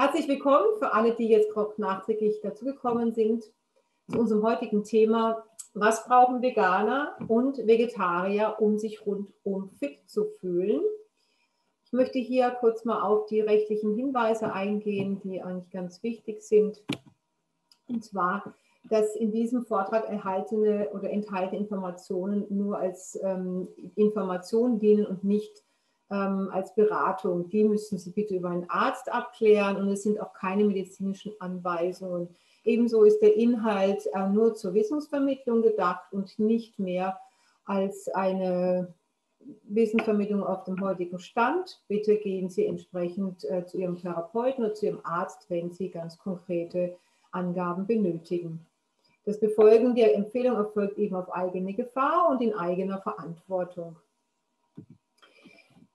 Herzlich willkommen für alle, die jetzt nachträglich dazugekommen sind, zu unserem heutigen Thema. Was brauchen Veganer und Vegetarier, um sich rundum fit zu fühlen? Ich möchte hier kurz mal auf die rechtlichen Hinweise eingehen, die eigentlich ganz wichtig sind. Und zwar, dass in diesem Vortrag erhaltene oder enthaltene Informationen nur als ähm, Information dienen und nicht ähm, als Beratung. Die müssen Sie bitte über einen Arzt abklären und es sind auch keine medizinischen Anweisungen. Ebenso ist der Inhalt äh, nur zur Wissensvermittlung gedacht und nicht mehr als eine Wissensvermittlung auf dem heutigen Stand. Bitte gehen Sie entsprechend äh, zu Ihrem Therapeuten oder zu Ihrem Arzt, wenn Sie ganz konkrete Angaben benötigen. Das Befolgen der Empfehlung erfolgt eben auf eigene Gefahr und in eigener Verantwortung.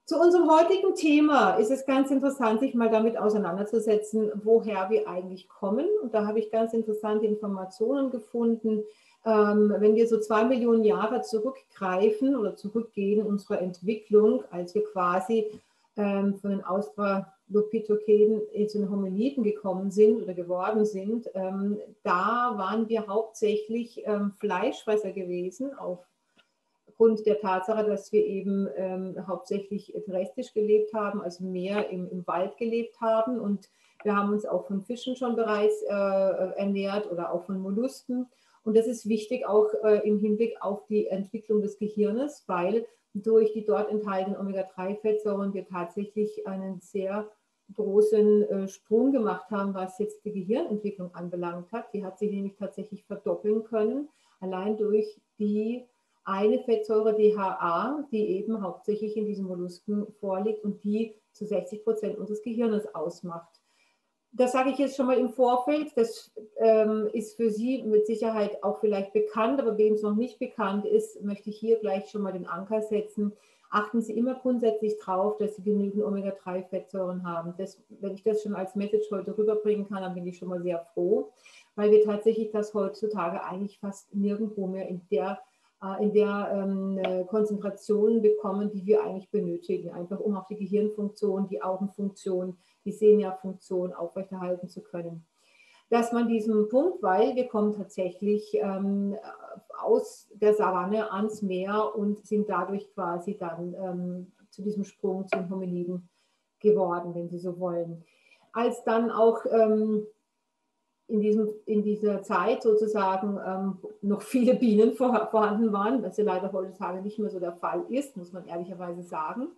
Zu unserem heutigen Thema ist es ganz interessant, sich mal damit auseinanderzusetzen, woher wir eigentlich kommen. Und da habe ich ganz interessante Informationen gefunden. Ähm, wenn wir so zwei Millionen Jahre zurückgreifen oder zurückgehen unserer Entwicklung, als wir quasi ähm, von den Australopithekiden zu den Hominiden gekommen sind oder geworden sind, ähm, da waren wir hauptsächlich Fleischfresser gewesen auf aufgrund der Tatsache, dass wir eben ähm, hauptsächlich terrestrisch gelebt haben, also mehr im, im, Wald gelebt haben. Und wir haben uns auch von Fischen schon bereits äh, ernährt oder auch von Mollusken. Und das ist wichtig auch äh, im Hinblick auf die Entwicklung des Gehirnes, weil durch die dort enthaltenen Omega-3-Fettsäuren wir tatsächlich einen sehr großen äh, Sprung gemacht haben, was jetzt die Gehirnentwicklung anbelangt hat. Die hat sich nämlich tatsächlich verdoppeln können, allein durch die eine Fettsäure DHA, die eben hauptsächlich in diesen Mollusken vorliegt und die zu 60 Prozent unseres Gehirnes ausmacht. Das sage ich jetzt schon mal im Vorfeld. Das ähm, ist für Sie mit Sicherheit auch vielleicht bekannt, aber wem es noch nicht bekannt ist, möchte ich hier gleich schon mal den Anker setzen. Achten Sie immer grundsätzlich darauf, dass Sie genügend Omega-3-Fettsäuren haben. Das, wenn ich das schon als Message heute rüberbringen kann, dann bin ich schon mal sehr froh, weil wir tatsächlich das heutzutage eigentlich fast nirgendwo mehr in der in der ähm, Konzentration bekommen, die wir eigentlich benötigen, einfach um auch die Gehirnfunktion, die Augenfunktion, die Sehnervfunktion aufrechterhalten zu können. Dass man diesen Punkt, weil wir kommen tatsächlich ähm, aus der Savanne ans Meer und sind dadurch quasi dann ähm, zu diesem Sprung zum Hominiden geworden, wenn Sie so wollen. Als dann auch ähm, in, diesem, in dieser Zeit sozusagen ähm, noch viele Bienen vor, vorhanden waren, was ja leider heutzutage nicht mehr so der Fall ist, muss man ehrlicherweise sagen,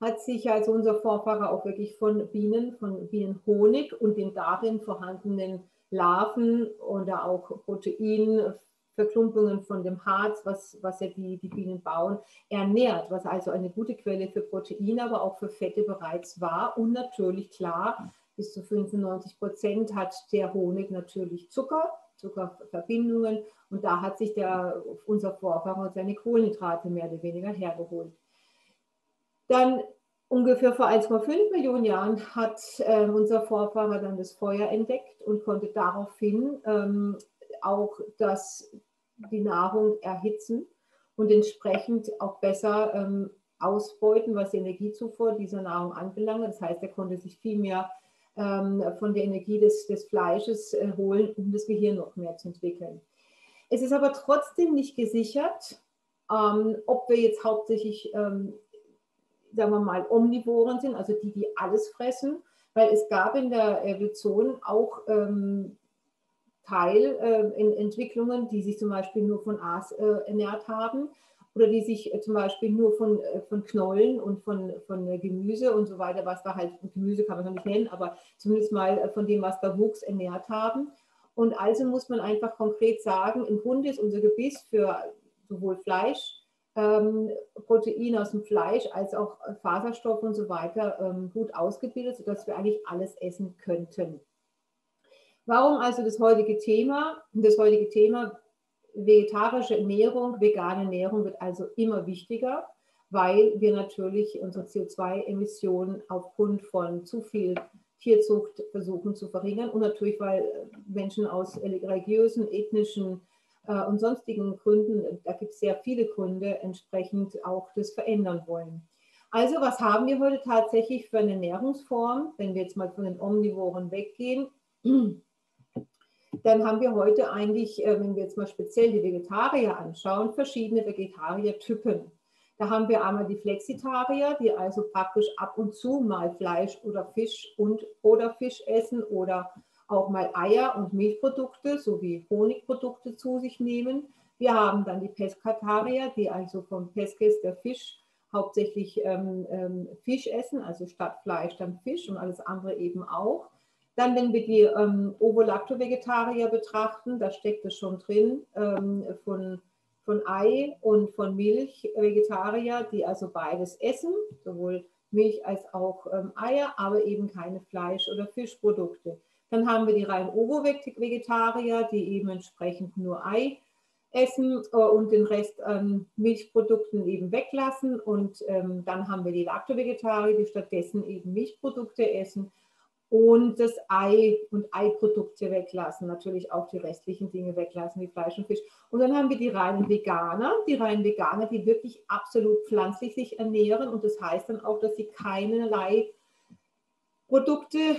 hat sich also unser Vorfahrer auch wirklich von Bienen, von Bienenhonig und den darin vorhandenen Larven oder auch Proteinverklumpungen von dem Harz, was, was ja die, die Bienen bauen, ernährt, was also eine gute Quelle für Proteine, aber auch für Fette bereits war und natürlich klar bis zu 95 Prozent hat der Honig natürlich Zucker, Zuckerverbindungen. Und da hat sich der, unser Vorfahrer seine Kohlenhydrate mehr oder weniger hergeholt. Dann ungefähr vor 1,5 Millionen Jahren hat äh, unser Vorfahrer dann das Feuer entdeckt und konnte daraufhin ähm, auch das, die Nahrung erhitzen und entsprechend auch besser ähm, ausbeuten, was die Energiezufuhr dieser Nahrung anbelangt. Das heißt, er konnte sich viel mehr ähm, von der Energie des, des Fleisches äh, holen, um das Gehirn noch mehr zu entwickeln. Es ist aber trotzdem nicht gesichert, ähm, ob wir jetzt hauptsächlich, ähm, sagen wir mal, Omnivoren sind, also die, die alles fressen, weil es gab in der Evolution auch ähm, Teilentwicklungen, äh, die sich zum Beispiel nur von Aas äh, ernährt haben oder die sich äh, zum Beispiel nur von, äh, von Knollen und von, von äh, Gemüse und so weiter, was da halt, Gemüse kann man noch nicht nennen, aber zumindest mal von dem, was da wuchs, ernährt haben. Und also muss man einfach konkret sagen, im Grunde ist unser Gebiss für sowohl Fleisch, ähm, Protein aus dem Fleisch als auch Faserstoffe und so weiter ähm, gut ausgebildet, sodass wir eigentlich alles essen könnten. Warum also das heutige Thema? Das heutige Thema vegetarische Ernährung, vegane Ernährung wird also immer wichtiger, weil wir natürlich unsere CO2-Emissionen aufgrund von zu viel Tierzucht versuchen zu verringern und natürlich, weil Menschen aus religiösen, ethnischen äh, und sonstigen Gründen, da gibt es sehr viele Gründe, entsprechend auch das verändern wollen. Also was haben wir heute tatsächlich für eine Ernährungsform, wenn wir jetzt mal von den Omnivoren weggehen? Dann haben wir heute eigentlich, äh, wenn wir jetzt mal speziell die Vegetarier anschauen, verschiedene Vegetariertypen. Da haben wir einmal die Flexitarier, die also praktisch ab und zu mal Fleisch oder Fisch und oder Fisch essen oder auch mal Eier und Milchprodukte sowie Honigprodukte zu sich nehmen. Wir haben dann die Pescatarier, die also vom Pesces, der Fisch, hauptsächlich ähm, ähm, Fisch essen, also statt Fleisch dann Fisch und alles andere eben auch. Dann, wenn wir die ähm, Ovo-Lacto-Vegetarier betrachten, da steckt es schon drin ähm, von, von Ei und von Milch Vegetarier, die also beides essen, sowohl Milch als auch ähm, Eier, aber eben keine Fleisch- oder Fischprodukte. Dann haben wir die rein Ovo-Vegetarier, die eben entsprechend nur Ei essen äh, und den Rest an Milchprodukten eben weglassen. Und ähm, dann haben wir die Lacto-Vegetarier, die stattdessen eben Milchprodukte essen und das Ei und Eiprodukte weglassen, natürlich auch die restlichen Dinge weglassen, wie Fleisch und Fisch. Und dann haben wir die reinen Veganer, die reinen Veganer, die wirklich absolut pflanzlich sich ernähren und das heißt dann auch, dass sie keinerlei Produkte,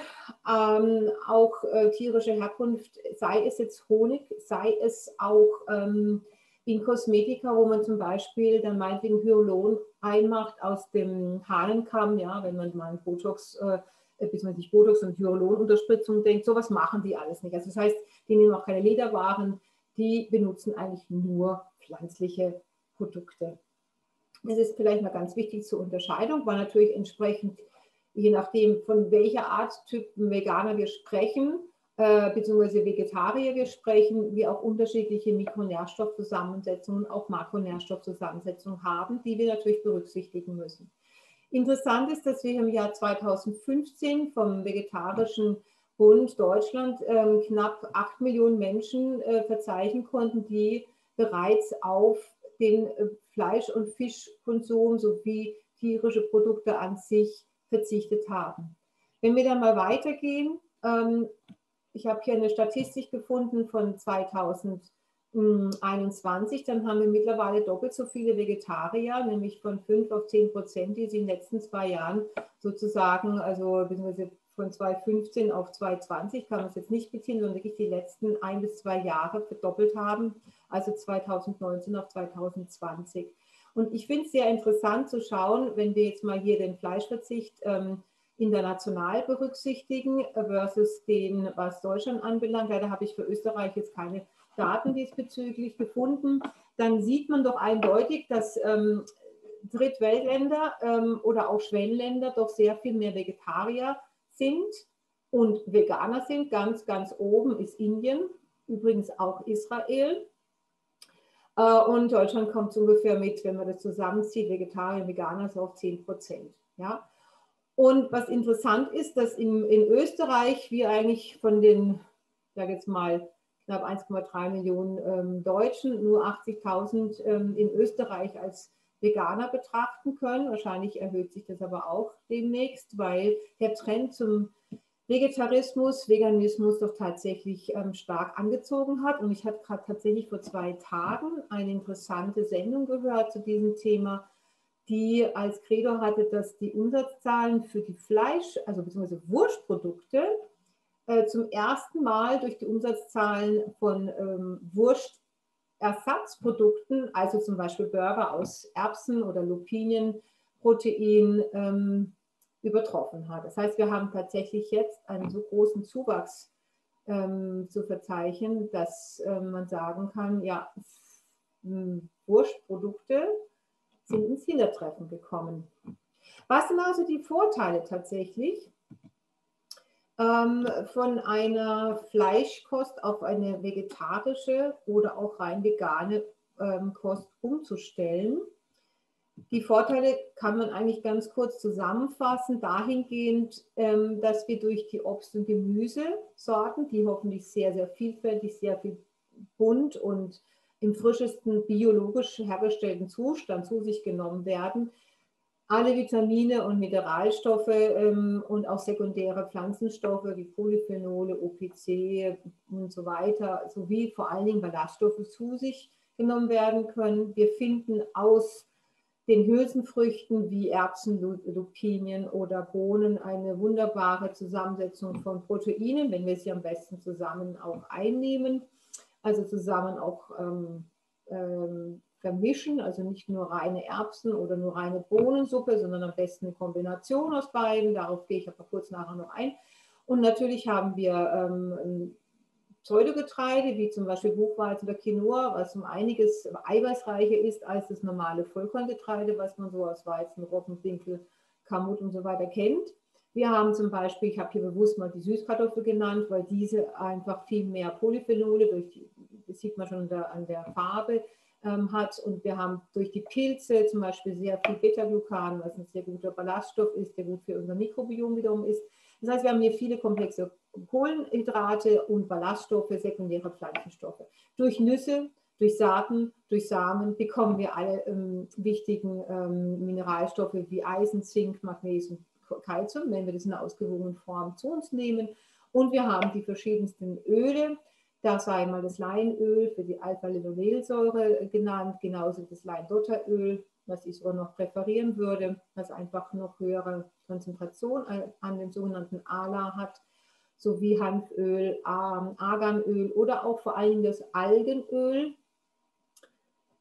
ähm, auch äh, tierische Herkunft, sei es jetzt Honig, sei es auch ähm, in Kosmetika, wo man zum Beispiel dann meinetwegen Hyaluron einmacht aus dem Hahnenkamm, ja, wenn man mal einen Botox, äh, bis man sich Botox und Hyaluronunterspritzung denkt, sowas machen die alles nicht. Also das heißt, die nehmen auch keine Lederwaren, die benutzen eigentlich nur pflanzliche Produkte. Das ist vielleicht mal ganz wichtig zur Unterscheidung, weil natürlich entsprechend je nachdem, von welcher Art Typen Veganer wir sprechen, äh, beziehungsweise Vegetarier wir sprechen, wir auch unterschiedliche Mikronährstoffzusammensetzungen, auch Makronährstoffzusammensetzungen haben, die wir natürlich berücksichtigen müssen. Interessant ist, dass wir im Jahr 2015 vom Vegetarischen Bund Deutschland äh, knapp 8 Millionen Menschen äh, verzeichnen konnten, die bereits auf den äh, Fleisch- und Fischkonsum sowie tierische Produkte an sich verzichtet haben. Wenn wir dann mal weitergehen, ähm, ich habe hier eine Statistik gefunden von 2021, dann haben wir mittlerweile doppelt so viele Vegetarier, nämlich von 5 auf 10 Prozent, die sie in den letzten zwei Jahren sozusagen, also beziehungsweise von 2015 auf 2020 kann man es jetzt nicht beziehen, sondern wirklich die letzten ein bis zwei Jahre verdoppelt haben, also 2019 auf 2020. Und ich finde es sehr interessant zu schauen, wenn wir jetzt mal hier den Fleischverzicht ähm, international berücksichtigen versus den, was Deutschland anbelangt. Leider habe ich für Österreich jetzt keine Daten diesbezüglich gefunden. Dann sieht man doch eindeutig, dass ähm, Drittweltländer ähm, oder auch Schwellenländer doch sehr viel mehr Vegetarier sind und Veganer sind. Ganz, ganz oben ist Indien, übrigens auch Israel. Äh, und Deutschland kommt ungefähr mit, wenn man das zusammenzieht, Vegetarier Veganer, so auf 10 Prozent. Ja? Und was interessant ist, dass in, in Österreich wir eigentlich von den, ich sage jetzt mal, knapp 1,3 Millionen ähm, Deutschen nur 80.000 ähm, in Österreich als Veganer betrachten können. Wahrscheinlich erhöht sich das aber auch demnächst, weil der Trend zum Vegetarismus, Veganismus doch tatsächlich ähm, stark angezogen hat. Und ich habe gerade tatsächlich vor zwei Tagen eine interessante Sendung gehört zu diesem Thema, die als Credo hatte, dass die Umsatzzahlen für die Fleisch, also beziehungsweise Wurstprodukte, zum ersten Mal durch die Umsatzzahlen von ähm, Wurstersatzprodukten, also zum Beispiel Burger aus Erbsen oder Lupinien, Protein, ähm, übertroffen hat. Das heißt, wir haben tatsächlich jetzt einen so großen Zuwachs ähm, zu verzeichnen, dass äh, man sagen kann, ja, Wurstprodukte sind ins Hintertreffen gekommen. Was sind also die Vorteile tatsächlich ähm, von einer Fleischkost auf eine vegetarische oder auch rein vegane ähm, Kost umzustellen? Die Vorteile kann man eigentlich ganz kurz zusammenfassen, dahingehend, ähm, dass wir durch die Obst- und Gemüsesorten, die hoffentlich sehr, sehr vielfältig, sehr viel bunt und im frischesten biologisch hergestellten Zustand zu sich genommen werden, alle Vitamine und Mineralstoffe ähm, und auch sekundäre Pflanzenstoffe wie Polyphenole, OPC und so weiter, sowie vor allen Dingen Ballaststoffe zu sich genommen werden können. Wir finden aus den Hülsenfrüchten wie Erbsen, Lupinien oder Bohnen eine wunderbare Zusammensetzung von Proteinen, wenn wir sie am besten zusammen auch einnehmen, also zusammen auch ähm, ähm, vermischen, also nicht nur reine Erbsen oder nur reine Bohnensuppe, sondern am besten eine Kombination aus beiden. Darauf gehe ich aber kurz nachher noch ein. Und natürlich haben wir ähm, Pseudogetreide, wie zum Beispiel Buchweizen oder Quinoa, was um einiges eiweißreicher ist als das normale Vollkorngetreide, was man so aus Weizen, Roggen, Dinkel, Kamut und so weiter kennt. Wir haben zum Beispiel, ich habe hier bewusst mal die Süßkartoffel genannt, weil diese einfach viel mehr Polyphenole, durch die, das sieht man schon der, an der Farbe, ähm, hat. Und wir haben durch die Pilze zum Beispiel sehr viel Beta-Glucan, was ein sehr guter Ballaststoff ist, der gut für unser Mikrobiom wiederum ist. Das heißt, wir haben hier viele komplexe Kohlenhydrate und Ballaststoffe, sekundäre Pflanzenstoffe. Durch Nüsse, durch Saaten, durch Samen bekommen wir alle ähm, wichtigen ähm, Mineralstoffe wie Eisen, Zink, Magnesium, Kalzium, wenn wir das in einer ausgewogenen Form zu uns nehmen. Und wir haben die verschiedensten Öle. Da sei mal das Leinöl für die Alpha-Linolelsäure genannt, genauso das Leindotteröl, was ich sogar noch präferieren würde, was einfach noch höhere Konzentration an dem sogenannten ALA hat, sowie Hanföl, Arganöl oder auch vor allem das Algenöl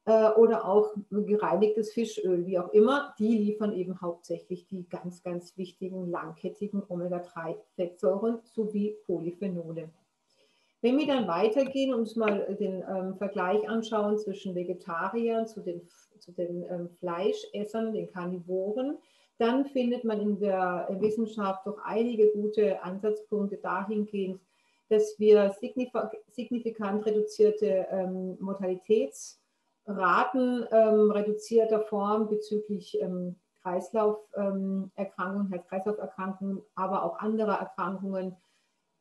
äh, oder auch gereinigtes Fischöl, wie auch immer. Die liefern eben hauptsächlich die ganz, ganz wichtigen langkettigen Omega-3-Fettsäuren sowie Polyphenole. Wenn wir dann weitergehen und uns mal den ähm, Vergleich anschauen zwischen Vegetariern zu den, zu den ähm, Fleischessern, den Karnivoren, dann findet man in der Wissenschaft doch einige gute Ansatzpunkte dahingehend, dass wir signifikant reduzierte ähm, Mortalitätsraten ähm, reduzierter Form bezüglich ähm, Kreislauferkrankungen, ähm, Herz-Kreislauf-Erkrankungen, aber auch anderer Erkrankungen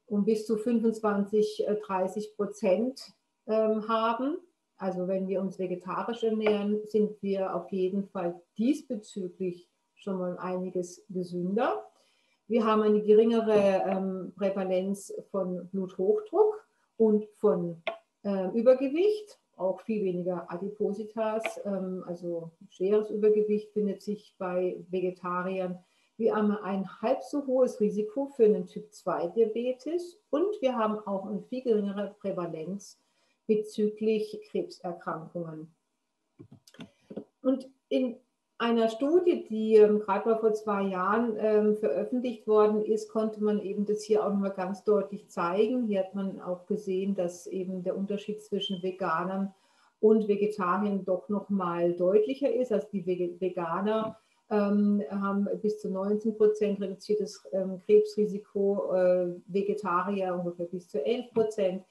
um bis zu 25, 30 äh, Prozent ähm, haben. Also wenn wir uns vegetarisch ernähren, sind wir auf jeden Fall diesbezüglich schon mal einiges gesünder. Wir haben eine geringere ähm, Prävalenz von Bluthochdruck und von äh, Übergewicht, auch viel weniger Adipositas, ähm, also schweres Übergewicht findet sich bei Vegetariern. Wir haben ein halb so hohes Risiko für einen Typ-2-Diabetes und wir haben auch eine viel geringere Prävalenz bezüglich Krebserkrankungen. Und in einer Studie, die ähm, gerade mal vor zwei Jahren ähm, veröffentlicht worden ist, konnte man eben das hier auch nochmal ganz deutlich zeigen. Hier hat man auch gesehen, dass eben der Unterschied zwischen Veganern und Vegetariern doch nochmal deutlicher ist. Also die Veganer haben bis zu 19 Prozent reduziertes ähm, Krebsrisiko, äh, Vegetarier ungefähr bis zu 11 Prozent.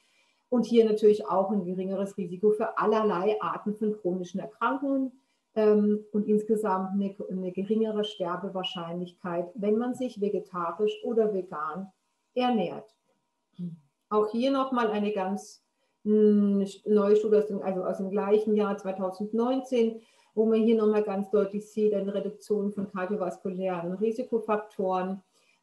Und hier natürlich auch ein geringeres Risiko für allerlei Arten von chronischen Erkrankungen ähm, und insgesamt eine, eine geringere Sterbewahrscheinlichkeit, wenn man sich vegetarisch oder vegan ernährt. Auch hier nochmal eine ganz hm, neue Studie, aus dem, also aus dem gleichen Jahr 2019, wo man hier nochmal ganz deutlich sieht, eine Reduktion von kardiovaskulären Risikofaktoren.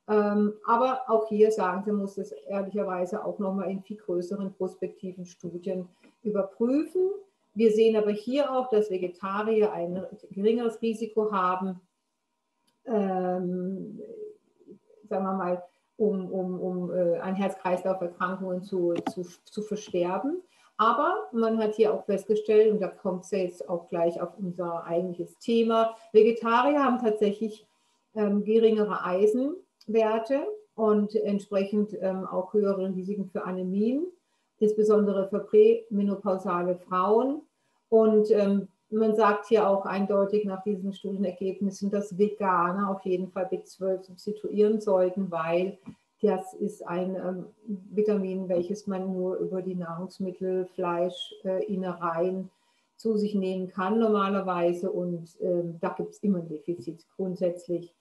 Ähm, aber auch hier sagen Sie, muss es ehrlicherweise auch nochmal in viel größeren prospektiven Studien überprüfen. Wir sehen aber hier auch, dass Vegetarier ein geringeres Risiko haben, ähm, sagen wir mal, um, um, um äh, an Herz-Kreislauf-Erkrankungen zu, zu, zu versterben. Aber man hat hier auch festgestellt, und da kommt es ja jetzt auch gleich auf unser eigentliches Thema, Vegetarier haben tatsächlich ähm, geringere Eisenwerte und entsprechend ähm, auch höhere Risiken für Anämien insbesondere für prämenopausale Frauen. Und ähm, man sagt hier auch eindeutig nach diesen Studienergebnissen, dass Veganer auf jeden Fall B12 substituieren sollten, weil das ist ein ähm, Vitamin, welches man nur über die Nahrungsmittel, Fleisch, äh, Innereien zu sich nehmen kann normalerweise. Und ähm, da gibt es immer ein Defizit grundsätzlich.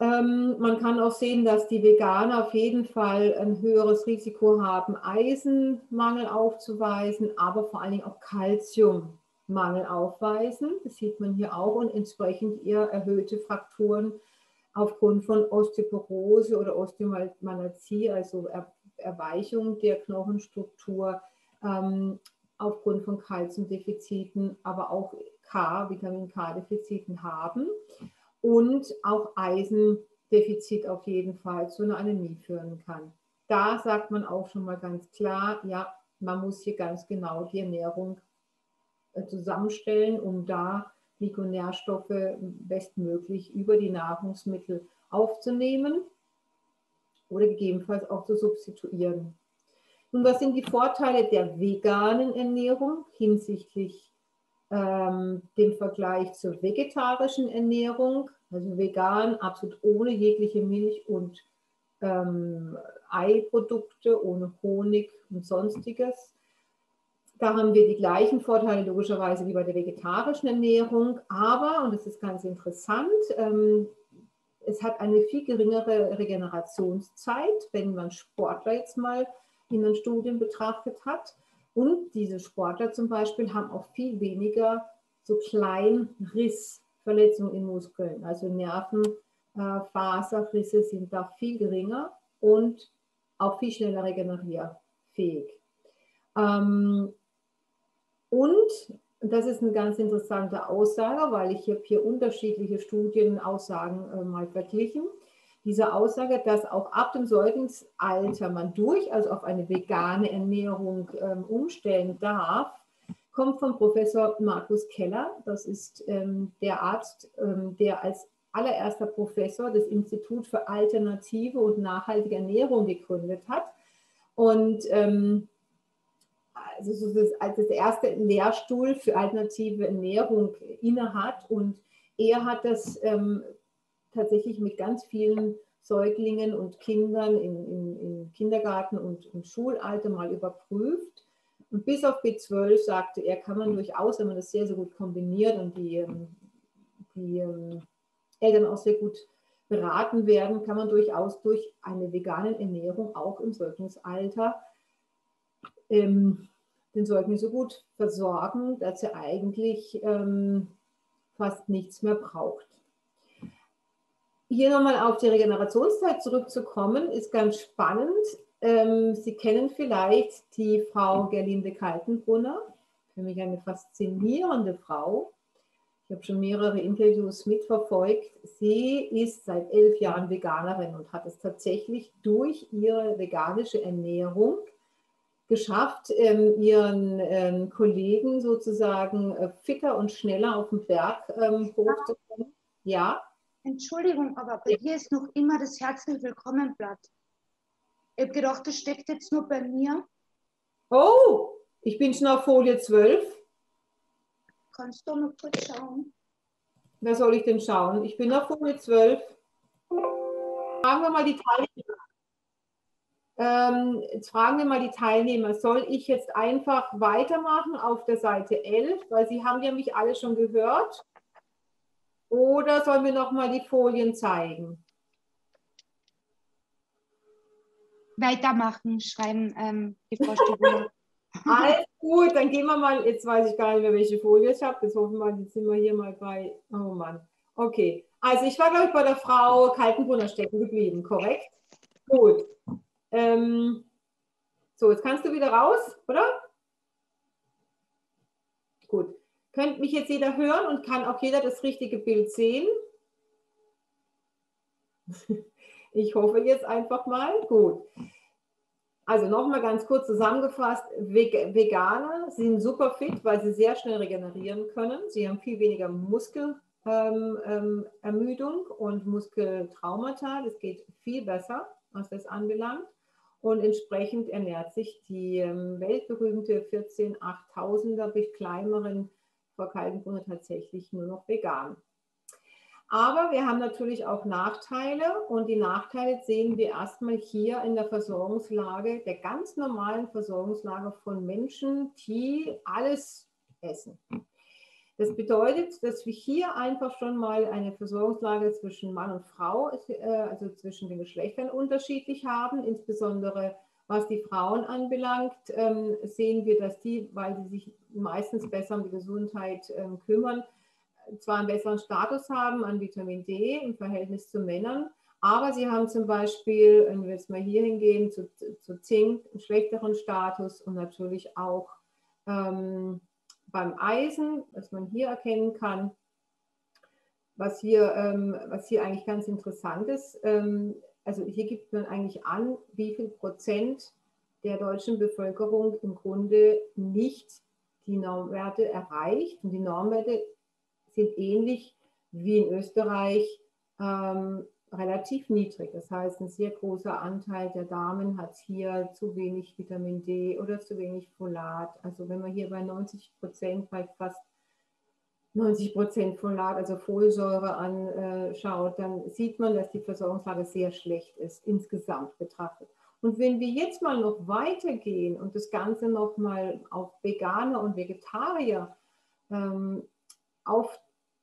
Ähm, man kann auch sehen, dass die Veganer auf jeden Fall ein höheres Risiko haben, Eisenmangel aufzuweisen, aber vor allen Dingen auch Kalziummangel aufweisen. Das sieht man hier auch und entsprechend eher erhöhte Frakturen aufgrund von Osteoporose oder Osteomalazie, also er Erweichung der Knochenstruktur ähm, aufgrund von Kalziumdefiziten, aber auch K, Vitamin K-Defiziten haben und auch Eisendefizit auf jeden Fall zu einer Anämie führen kann. Da sagt man auch schon mal ganz klar, ja, man muss hier ganz genau die Ernährung äh, zusammenstellen, um da Mikronährstoffe bestmöglich über die Nahrungsmittel aufzunehmen oder gegebenenfalls auch zu substituieren. Nun, was sind die Vorteile der veganen Ernährung hinsichtlich ähm, dem Vergleich zur vegetarischen Ernährung? Also vegan, absolut ohne jegliche Milch und ähm, Eiprodukte, ohne Honig und sonstiges. Da haben wir die gleichen Vorteile logischerweise wie bei der vegetarischen Ernährung, aber, und das ist ganz interessant, ähm, es hat eine viel geringere Regenerationszeit, wenn man Sportler jetzt mal in den Studien betrachtet hat. Und diese Sportler zum Beispiel haben auch viel weniger so Kleinrissverletzungen in Muskeln. Also Nervenfaserrisse sind da viel geringer und auch viel schneller regenerierfähig. Ähm, und das ist eine ganz interessante Aussage, weil ich habe hier unterschiedliche Studienaussagen äh, mal verglichen. Diese Aussage, dass auch ab dem Säuglingsalter man durchaus auf eine vegane Ernährung ähm, umstellen darf, kommt von Professor Markus Keller. Das ist ähm, der Arzt, ähm, der als allererster Professor das Institut für alternative und nachhaltige Ernährung gegründet hat. Und also das, als das erste Lehrstuhl für alternative Ernährung innehat. Und er hat das ähm, tatsächlich mit ganz vielen Säuglingen und Kindern in, in, in Kindergarten und im Schulalter mal überprüft. Und bis auf B12 sagte er, kann man durchaus, wenn man das sehr, sehr gut kombiniert und die, ähm, die ähm, Eltern auch sehr gut beraten werden, kann man durchaus durch eine vegane Ernährung auch im Säuglingsalter ähm, den Säugling so gut versorgen, dass er eigentlich ähm, fast nichts mehr braucht. Hier nochmal auf die Regenerationszeit zurückzukommen, ist ganz spannend. Ähm, Sie kennen vielleicht die Frau Gerlinde Kaltenbrunner, für mich eine faszinierende Frau. Ich habe schon mehrere Interviews mitverfolgt. Sie ist seit elf Jahren Veganerin und hat es tatsächlich durch ihre veganische Ernährung geschafft, ähm, ihren ähm, Kollegen sozusagen äh, fitter und schneller auf den Berg ähm, hochzukommen. Ja. Entschuldigung, aber bei ja. dir ist noch immer das Herzlich Willkommenblatt. Ich habe gedacht, das steckt jetzt nur bei mir. Oh, ich bin schon auf Folie 12. Kannst du noch kurz schauen? Wer soll ich denn schauen? Ich bin auf Folie 12. Fragen wir mal die Teilnehmer. Ähm, jetzt fragen wir mal die Teilnehmer, soll ich jetzt einfach weitermachen auf der Seite 11, weil Sie haben ja mich alle schon gehört? Oder sollen wir noch mal die Folien zeigen? Weitermachen, schreiben ähm, die Frau Stibula. Alles gut, dann gehen wir mal, jetzt weiß ich gar nicht mehr, welche Folie ich habe. Jetzt hoffen wir, jetzt sind wir hier mal bei, oh Mann. Okay, also ich war, glaube ich, bei der Frau Kaltenbrunner stecken geblieben, korrekt? Gut. Ähm, so, jetzt kannst du wieder raus, oder? Gut. Könnt mich jetzt jeder hören und kann auch jeder das richtige Bild sehen? Ich hoffe jetzt einfach mal. Gut. Also nochmal ganz kurz zusammengefasst, Veganer sind super fit, weil sie sehr schnell regenerieren können. Sie haben viel weniger Muskelermüdung ähm, ähm, und Muskeltraumata. Das geht viel besser, was das anbelangt. Und entsprechend ernährt sich die ähm, weltberühmte 14 8000er bis kleineren Verkalkungsgründe tatsächlich nur noch vegan. Aber wir haben natürlich auch Nachteile und die Nachteile sehen wir erstmal hier in der Versorgungslage, der ganz normalen Versorgungslage von Menschen, die alles essen. Das bedeutet, dass wir hier einfach schon mal eine Versorgungslage zwischen Mann und Frau, äh, also zwischen den Geschlechtern unterschiedlich haben. Insbesondere was die Frauen anbelangt, ähm, sehen wir, dass die, weil sie sich meistens besser um die Gesundheit ähm, kümmern, zwar einen besseren Status haben an Vitamin D im Verhältnis zu Männern, aber sie haben zum Beispiel, wenn wir jetzt mal hier hingehen, zu, zu Zink einen schlechteren Status und natürlich auch ähm, beim Eisen, was man hier erkennen kann, was hier, ähm, was hier eigentlich ganz interessant ist, ähm, also hier gibt man eigentlich an, wie viel Prozent der deutschen Bevölkerung im Grunde nicht die Normwerte erreicht. Und die Normwerte sind ähnlich wie in Österreich ähm, relativ niedrig. Das heißt, ein sehr großer Anteil der Damen hat hier zu wenig Vitamin D oder zu wenig Folat. Also wenn man hier bei 90 Prozent, bei fast 90 Prozent Folat, also Folsäure anschaut, dann sieht man, dass die Versorgungslage sehr schlecht ist, insgesamt betrachtet. Und wenn wir jetzt mal noch weitergehen und das Ganze nochmal auf Veganer und Vegetarier ähm,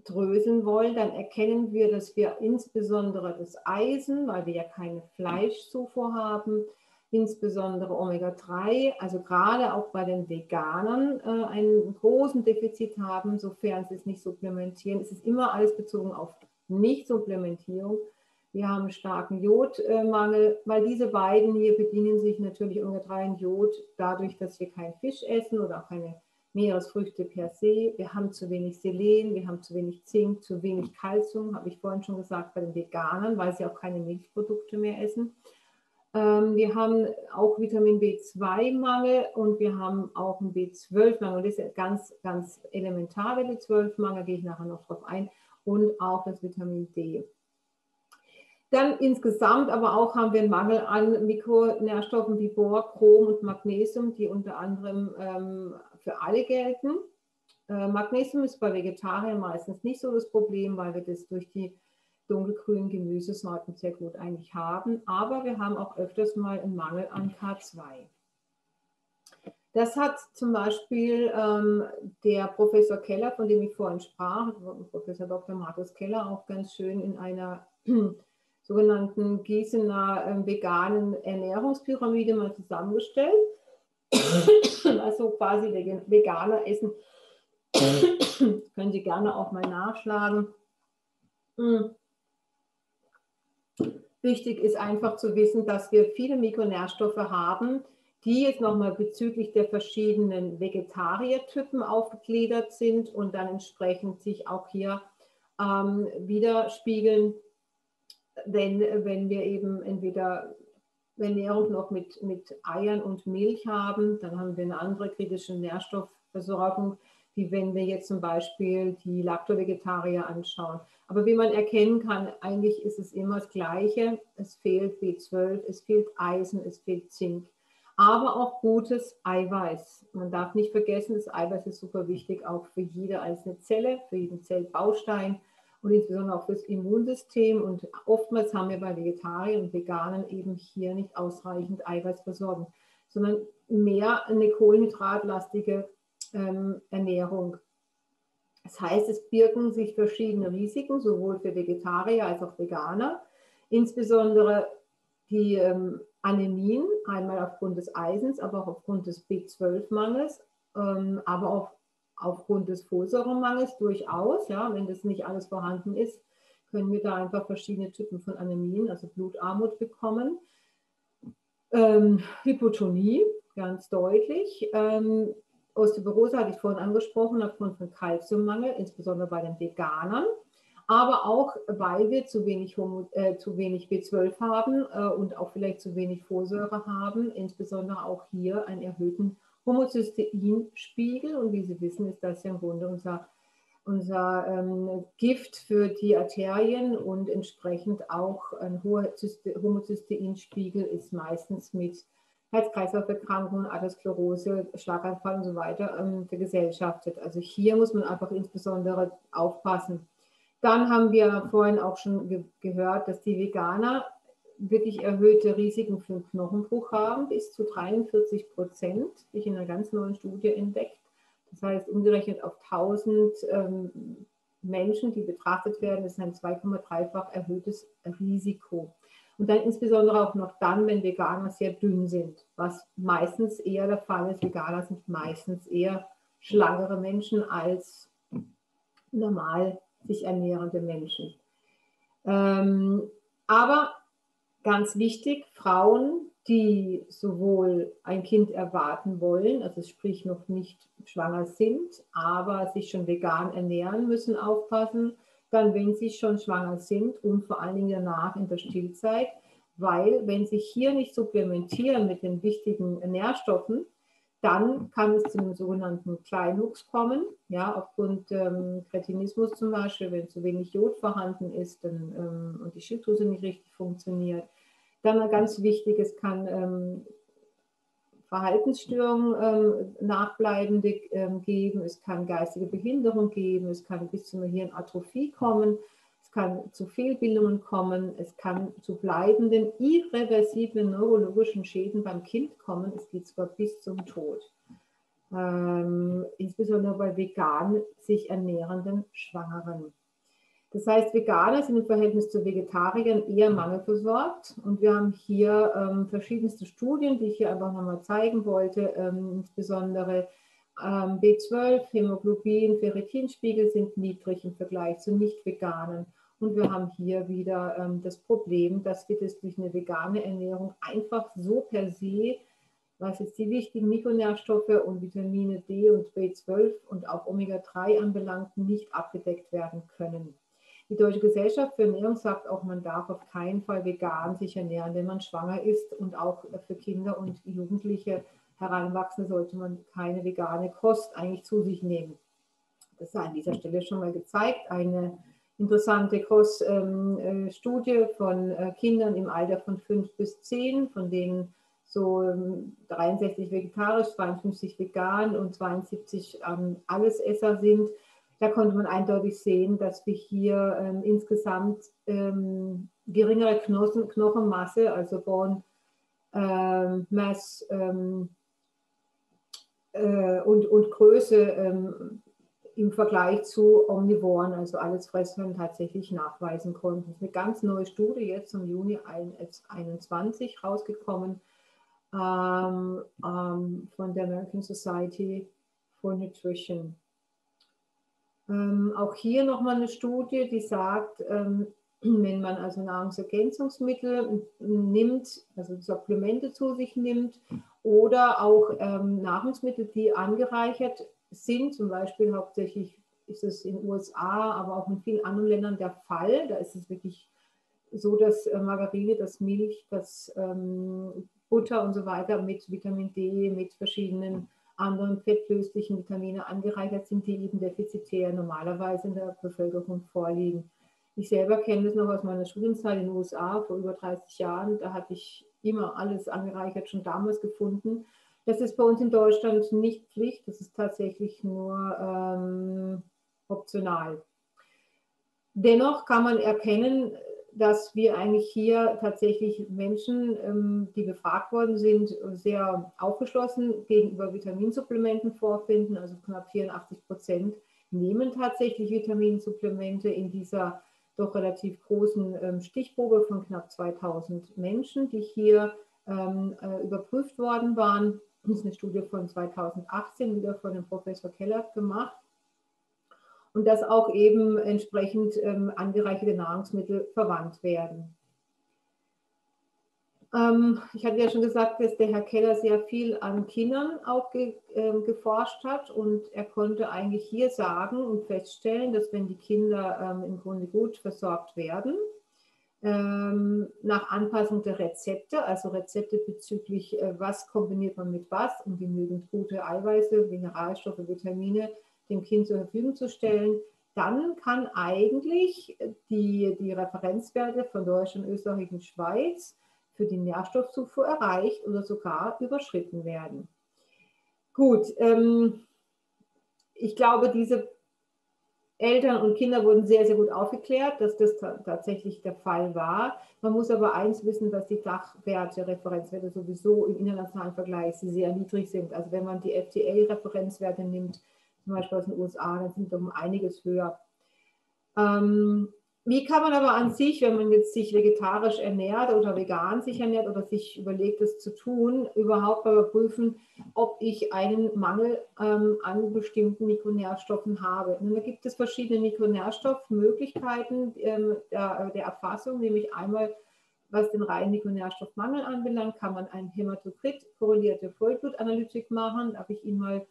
aufdröseln wollen, dann erkennen wir, dass wir insbesondere das Eisen, weil wir ja keine Fleischzufuhr haben, insbesondere Omega-3, also gerade auch bei den Veganern, äh, einen großen Defizit haben, sofern sie es nicht supplementieren. Es ist immer alles bezogen auf Nicht-Supplementierung. Wir haben starken Jodmangel, weil diese beiden hier bedienen sich natürlich Omega-3 und Jod dadurch, dass wir keinen Fisch essen oder auch keine Meeresfrüchte per se. Wir haben zu wenig Selen, wir haben zu wenig Zink, zu wenig Kalzium, habe ich vorhin schon gesagt, bei den Veganern, weil sie auch keine Milchprodukte mehr essen. Ähm, wir haben auch Vitamin B2-Mangel und wir haben auch einen B12-Mangel. Das ist ganz, ganz elementar, der B12-Mangel, gehe ich nachher noch drauf ein. Und auch das Vitamin D. Dann insgesamt aber auch haben wir einen Mangel an Mikronährstoffen wie Bor, Chrom und Magnesium, die unter anderem ähm, für alle gelten. Äh, Magnesium ist bei Vegetariern meistens nicht so das Problem, weil wir das durch die dunkelgrünen Gemüsesorten sehr gut eigentlich haben. Aber wir haben auch öfters mal einen Mangel an K2. Das hat zum Beispiel ähm, der Professor Keller, von dem ich vorhin sprach, Professor Dr. Markus Keller, auch ganz schön in einer sogenannten Gießener äh, veganen Ernährungspyramide mal zusammengestellt. Also quasi Veganer essen. Können Sie gerne auch mal nachschlagen. Hm. Wichtig ist einfach zu wissen, dass wir viele Mikronährstoffe haben, die jetzt nochmal bezüglich der verschiedenen Vegetariertypen aufgegliedert sind und dann entsprechend sich auch hier ähm, widerspiegeln, wenn, wenn wir eben entweder Ernährung noch mit, mit Eiern und Milch haben, dann haben wir eine andere kritische Nährstoffversorgung, wie wenn wir jetzt zum Beispiel die Lacto-Vegetarier anschauen. Aber wie man erkennen kann, eigentlich ist es immer das Gleiche. Es fehlt B12, es fehlt Eisen, es fehlt Zink, aber auch gutes Eiweiß. Man darf nicht vergessen, das Eiweiß ist super wichtig, auch für jede einzelne Zelle, für jeden Zellbaustein und insbesondere auch fürs Immunsystem. Und oftmals haben wir bei Vegetariern und Veganern eben hier nicht ausreichend Eiweißversorgung, sondern mehr eine kohlenhydratlastige ähm, Ernährung. Das heißt, es birgen sich verschiedene Risiken, sowohl für Vegetarier als auch Veganer, insbesondere die ähm, Anämien, einmal aufgrund des Eisens, aber auch aufgrund des B12-Mangels, ähm, aber auch aufgrund des Folsäuremangels durchaus. Ja, wenn das nicht alles vorhanden ist, können wir da einfach verschiedene Typen von Anämien, also Blutarmut bekommen. Ähm, Hypotonie, ganz deutlich. Ähm, Osteoporose hatte ich vorhin angesprochen, aufgrund von Kalziummangel, insbesondere bei den Veganern. Aber auch, weil wir zu wenig, Homo, äh, zu wenig B12 haben äh, und auch vielleicht zu wenig Folsäure haben, insbesondere auch hier einen erhöhten Homozysteinspiegel. Und wie Sie wissen, ist das ja im Grunde unser, unser ähm, Gift für die Arterien und entsprechend auch ein hoher Homozysteinspiegel ist meistens mit Herz-Kreislauf-Erkrankungen, Arteriosklerose, Schlaganfall und so weiter ähm, vergesellschaftet. Also hier muss man einfach insbesondere aufpassen. Dann haben wir vorhin auch schon ge gehört, dass die Veganer wirklich erhöhte Risiken für einen Knochenbruch haben, bis zu 43 Prozent, die ich in einer ganz neuen Studie entdeckt. Das heißt, umgerechnet auf 1000 ähm, Menschen, die betrachtet werden, ist ein 2,3-fach erhöhtes Risiko. Und dann insbesondere auch noch dann, wenn Veganer sehr dünn sind, was meistens eher der Fall ist. Veganer sind meistens eher schlangere Menschen als normal sich ernährende Menschen. Ähm, aber ganz wichtig, Frauen, die sowohl ein Kind erwarten wollen, also sprich noch nicht schwanger sind, aber sich schon vegan ernähren müssen, aufpassen, dann wenn sie schon schwanger sind und vor allen Dingen danach in der Stillzeit, weil wenn sie hier nicht supplementieren mit den wichtigen Nährstoffen, dann kann es zu einem sogenannten Kleinwuchs kommen, ja, aufgrund ähm, Kretinismus zum Beispiel, wenn zu wenig Jod vorhanden ist dann, ähm, und die Schilddrüse nicht richtig funktioniert. Dann ganz wichtig, es kann ähm, Verhaltensstörungen ähm, nachbleibende ähm, geben, es kann geistige Behinderung geben, es kann bis zu einer Hirnatrophie kommen, es kann zu Fehlbildungen kommen, es kann zu bleibenden, irreversiblen neurologischen Schäden beim Kind kommen, es geht sogar bis zum Tod. Ähm, insbesondere bei vegan sich ernährenden Schwangeren. Das heißt, Veganer sind im Verhältnis zu Vegetariern eher mangelversorgt. Und wir haben hier ähm, verschiedenste Studien, die ich hier einfach nochmal zeigen wollte. Ähm, insbesondere ähm, B12, Hämoglobin, Ferritinspiegel sind niedrig im Vergleich zu Nicht-Veganen. Und wir haben hier wieder ähm, das Problem, dass wir das durch eine vegane Ernährung einfach so per se, was jetzt die wichtigen Mikronährstoffe und Vitamine D und B12 und auch Omega-3 anbelangt, nicht abgedeckt werden können. Die Deutsche Gesellschaft für Ernährung sagt auch, man darf auf keinen Fall vegan sich ernähren, wenn man schwanger ist und auch für Kinder und Jugendliche Heranwachsende sollte man keine vegane Kost eigentlich zu sich nehmen. Das sei an dieser Stelle schon mal gezeigt. Eine interessante Koststudie ähm, äh, von äh, Kindern im Alter von 5 bis 10, von denen so 63 ähm, vegetarisch, 52 vegan und 72 ähm, Allesesser sind da konnte man eindeutig sehen, dass wir hier ähm, insgesamt ähm, geringere Knochen, Knochenmasse, also Bone ähm, Mass ähm, äh, und, und Größe ähm, im Vergleich zu Omnivoren, also alles Fressern, tatsächlich nachweisen konnten. Eine ganz neue Studie, jetzt im Juni 2021 rausgekommen ähm, von der American Society for Nutrition. Ähm, auch hier nochmal eine Studie, die sagt, ähm, wenn man also Nahrungsergänzungsmittel nimmt, also Supplemente zu sich nimmt oder auch ähm, Nahrungsmittel, die angereichert sind, zum Beispiel hauptsächlich ist es in den USA, aber auch in vielen anderen Ländern der Fall. Da ist es wirklich so, dass äh, Margarine, das Milch, das ähm, Butter und so weiter mit Vitamin D, mit verschiedenen anderen fettlöslichen Vitamine angereichert sind, die eben defizitär normalerweise in der Bevölkerung vorliegen. Ich selber kenne das noch aus meiner Studienzeit in den USA vor über 30 Jahren. Da hatte ich immer alles angereichert, schon damals gefunden. Das ist bei uns in Deutschland nicht Pflicht, das ist tatsächlich nur ähm, optional. Dennoch kann man erkennen, dass wir eigentlich hier tatsächlich Menschen, ähm, die befragt worden sind, sehr aufgeschlossen gegenüber Vitaminsupplementen vorfinden. Also knapp 84 Prozent nehmen tatsächlich Vitaminsupplemente in dieser doch relativ großen ähm, Stichprobe von knapp 2000 Menschen, die hier ähm, äh, überprüft worden waren. Das ist eine Studie von 2018 wieder von dem Professor Keller gemacht und dass auch eben entsprechend ähm, angereicherte Nahrungsmittel verwandt werden. Ähm, ich hatte ja schon gesagt, dass der Herr Keller sehr viel an Kindern auch ge, äh, geforscht hat und er konnte eigentlich hier sagen und feststellen, dass wenn die Kinder ähm, im Grunde gut versorgt werden, ähm, nach Anpassung der Rezepte, also Rezepte bezüglich, äh, was kombiniert man mit was und genügend gute Eiweiße, Mineralstoffe, Vitamine, dem Kind zur Verfügung zu stellen, dann kann eigentlich die, die Referenzwerte von Deutschland, Österreich und Schweiz für die Nährstoffzufuhr erreicht oder sogar überschritten werden. Gut, ähm, ich glaube, diese Eltern und Kinder wurden sehr, sehr gut aufgeklärt, dass das tatsächlich der Fall war. Man muss aber eins wissen, dass die Dachwerte, Referenzwerte sowieso im internationalen Vergleich sehr niedrig sind. Also wenn man die FDA-Referenzwerte nimmt, zum Beispiel aus den USA, dann sind um einiges höher. Ähm, wie kann man aber an sich, wenn man jetzt sich vegetarisch ernährt oder vegan sich ernährt oder sich überlegt, es zu tun, überhaupt überprüfen, ob ich einen Mangel ähm, an bestimmten Mikronährstoffen habe? Und da gibt es verschiedene Mikronährstoffmöglichkeiten ähm, der, der, Erfassung, nämlich einmal was den reinen Mikronährstoffmangel anbelangt, kann man ein Hämatokrit korrelierte Vollblutanalytik machen. Da habe ich Ihnen mal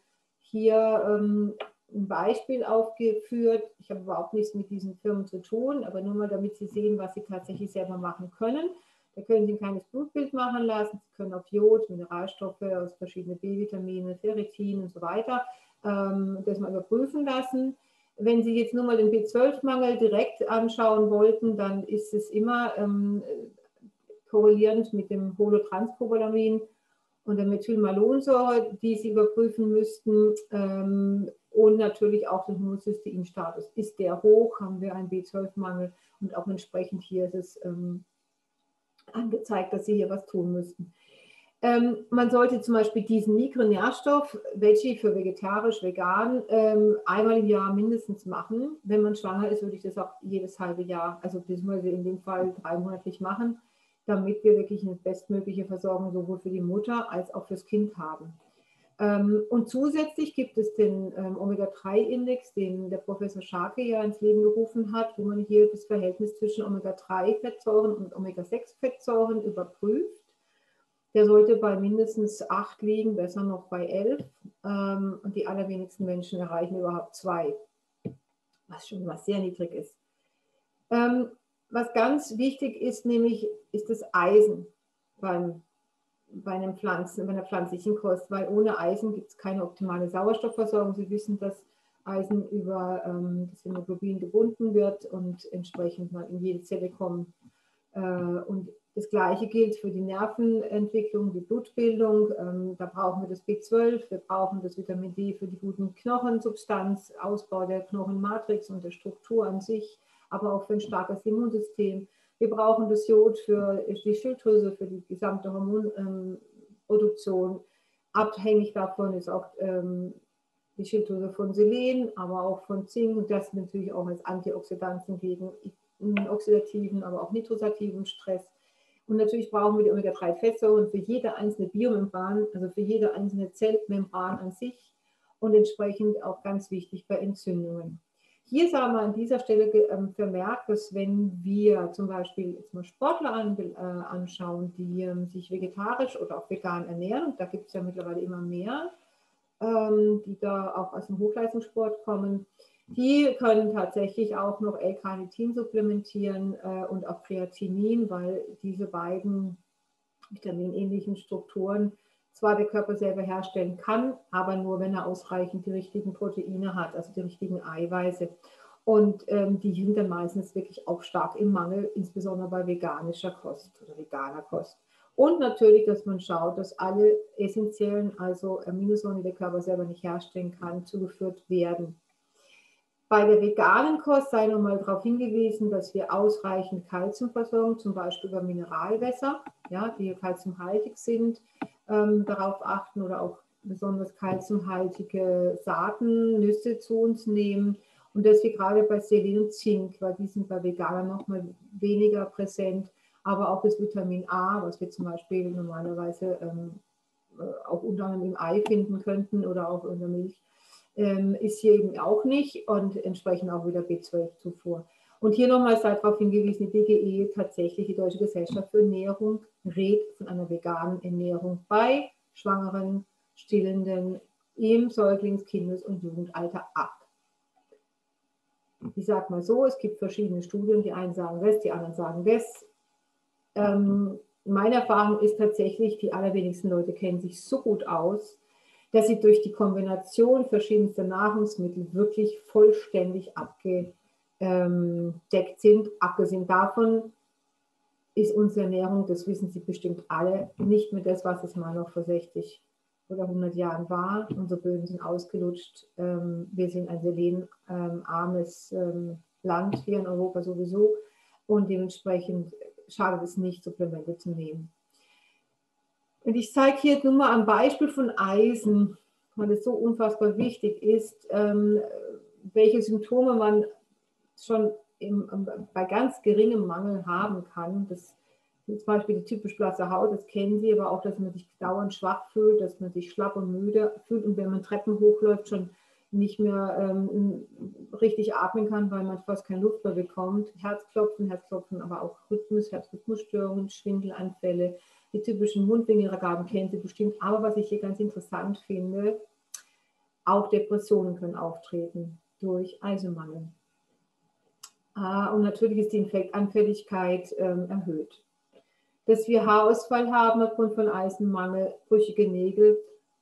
hier ähm, ein Beispiel aufgeführt. Ich habe überhaupt nichts mit diesen Firmen zu tun, aber nur mal, damit Sie sehen, was Sie tatsächlich selber machen können. Da können Sie ein kleines Blutbild machen lassen. Sie können auf Jod, Mineralstoffe aus verschiedenen B-Vitamine, Ferritin und so weiter ähm, das mal überprüfen lassen. Wenn Sie jetzt nur mal den B12-Mangel direkt anschauen wollten, dann ist es immer ähm, korrelierend mit dem Holotranscobalamin und der Methylmalonsäure, die Sie überprüfen müssten. Ähm, und natürlich auch den Homozysteinstatus. Ist der hoch, haben wir einen B12-Mangel und auch entsprechend hier ist es ähm, angezeigt, dass Sie hier was tun müssten. Ähm, man sollte zum Beispiel diesen Mikronährstoff, Veggie für vegetarisch, vegan, ähm, einmal im Jahr mindestens machen. Wenn man schwanger ist, würde ich das auch jedes halbe Jahr, also beziehungsweise in dem Fall dreimonatlich machen, damit wir wirklich eine bestmögliche Versorgung sowohl für die Mutter als auch fürs Kind haben. Ähm, und zusätzlich gibt es den ähm, Omega-3-Index, den der Professor Scharke ja ins Leben gerufen hat, wo man hier das Verhältnis zwischen Omega-3-Fettsäuren und Omega-6-Fettsäuren überprüft. Der sollte bei mindestens 8 liegen, besser noch bei 11. Ähm, und die allerwenigsten Menschen erreichen überhaupt 2, was schon was sehr niedrig ist. Was ganz wichtig ist, nämlich ist das Eisen beim bei, einem Pflanzen, bei einer pflanzlichen Kost, weil ohne Eisen gibt es keine optimale Sauerstoffversorgung. Sie wissen, dass Eisen über ähm, das Hämoglobin gebunden wird und entsprechend mal in jede Zelle kommen. Äh, und das Gleiche gilt für die Nervenentwicklung, die Blutbildung. Ähm, da brauchen wir das B12, wir brauchen das Vitamin D für die guten Knochensubstanz, Ausbau der Knochenmatrix und der Struktur an sich, aber auch für ein starkes Immunsystem. Wir brauchen das Jod für die Schilddrüse, für die gesamte Hormonproduktion. Abhängig davon ist auch ähm, die Schilddrüse von Selen, aber auch von Zink und das natürlich auch als Antioxidantien gegen oxidativen, aber auch nitrosativen Stress. Und natürlich brauchen wir die Omega-3-Fettsäuren für jede einzelne Biomembran, also für jede einzelne Zellmembran an sich und entsprechend auch ganz wichtig bei Entzündungen. Hier sagen wir an dieser Stelle ähm, vermerkt, dass wenn wir zum Beispiel jetzt mal Sportler äh, anschauen, die ähm, sich vegetarisch oder auch vegan ernähren, da gibt es ja mittlerweile immer mehr, ähm, die da auch aus dem Hochleistungssport kommen, die können tatsächlich auch noch L-Carnitin supplementieren äh, und auch Kreatinin, weil diese beiden vitaminähnlichen Strukturen zwar der Körper selber herstellen kann, aber nur, wenn er ausreichend die richtigen Proteine hat, also die richtigen Eiweiße. Und ähm, die sind dann meistens wirklich auch stark im Mangel, insbesondere bei veganischer Kost oder veganer Kost. Und natürlich, dass man schaut, dass alle essentiellen, also Aminosäuren, die der Körper selber nicht herstellen kann, zugeführt werden. Bei der veganen Kost sei nochmal darauf hingewiesen, dass wir ausreichend Kalzium versorgen, zum Beispiel über Mineralwässer, ja, die kalziumhaltig sind ähm, darauf achten oder auch besonders kalziumhaltige Saaten, Nüsse zu uns nehmen. Und dass wir gerade bei Selen und Zink, weil die sind bei Veganern nochmal weniger präsent, aber auch das Vitamin A, was wir zum Beispiel normalerweise ähm, äh, auch unter anderem im Ei finden könnten oder auch in der Milch, ähm, ist hier eben auch nicht und entsprechend auch wieder B12-Zufuhr. Und hier nochmal sei darauf hingewiesen, die DGE, tatsächlich die Deutsche Gesellschaft für Ernährung, rät von einer veganen Ernährung bei Schwangeren, Stillenden im Säuglings-, Kindes- und Jugendalter ab. Ich sage mal so, es gibt verschiedene Studien, die einen sagen das, die anderen sagen das. Ähm, meine Erfahrung ist tatsächlich, die allerwenigsten Leute kennen sich so gut aus, dass sie durch die Kombination verschiedenster Nahrungsmittel wirklich vollständig abgehen ähm, deckt sind. Abgesehen davon ist unsere Ernährung, das wissen Sie bestimmt alle, nicht mehr das, was es mal noch vor 60 oder 100 Jahren war. Unsere Böden sind ausgelutscht. Ähm, wir sind ein selenarmes ähm, Land hier in Europa sowieso und dementsprechend schadet es nicht, Supplemente zu nehmen. Und ich zeige hier nur mal ein Beispiel von Eisen, weil es so unfassbar wichtig ist, ähm, welche Symptome man schon im, bei ganz geringem Mangel haben kann. Das zum Beispiel die typisch blasse Haut, das kennen Sie, aber auch, dass man sich dauernd schwach fühlt, dass man sich schlapp und müde fühlt und wenn man Treppen hochläuft, schon nicht mehr ähm, richtig atmen kann, weil man fast keine Luft mehr bekommt. Herzklopfen, Herzklopfen, aber auch Rhythmus, Herzrhythmusstörungen, Schwindelanfälle, die typischen Mundwinkelgaben kennen Sie bestimmt. Aber was ich hier ganz interessant finde, auch Depressionen können auftreten durch Eisenmangel. Ah, und natürlich ist die Infektanfälligkeit ähm, erhöht. Dass wir Haarausfall haben aufgrund von Eisenmangel, brüchige Nägel,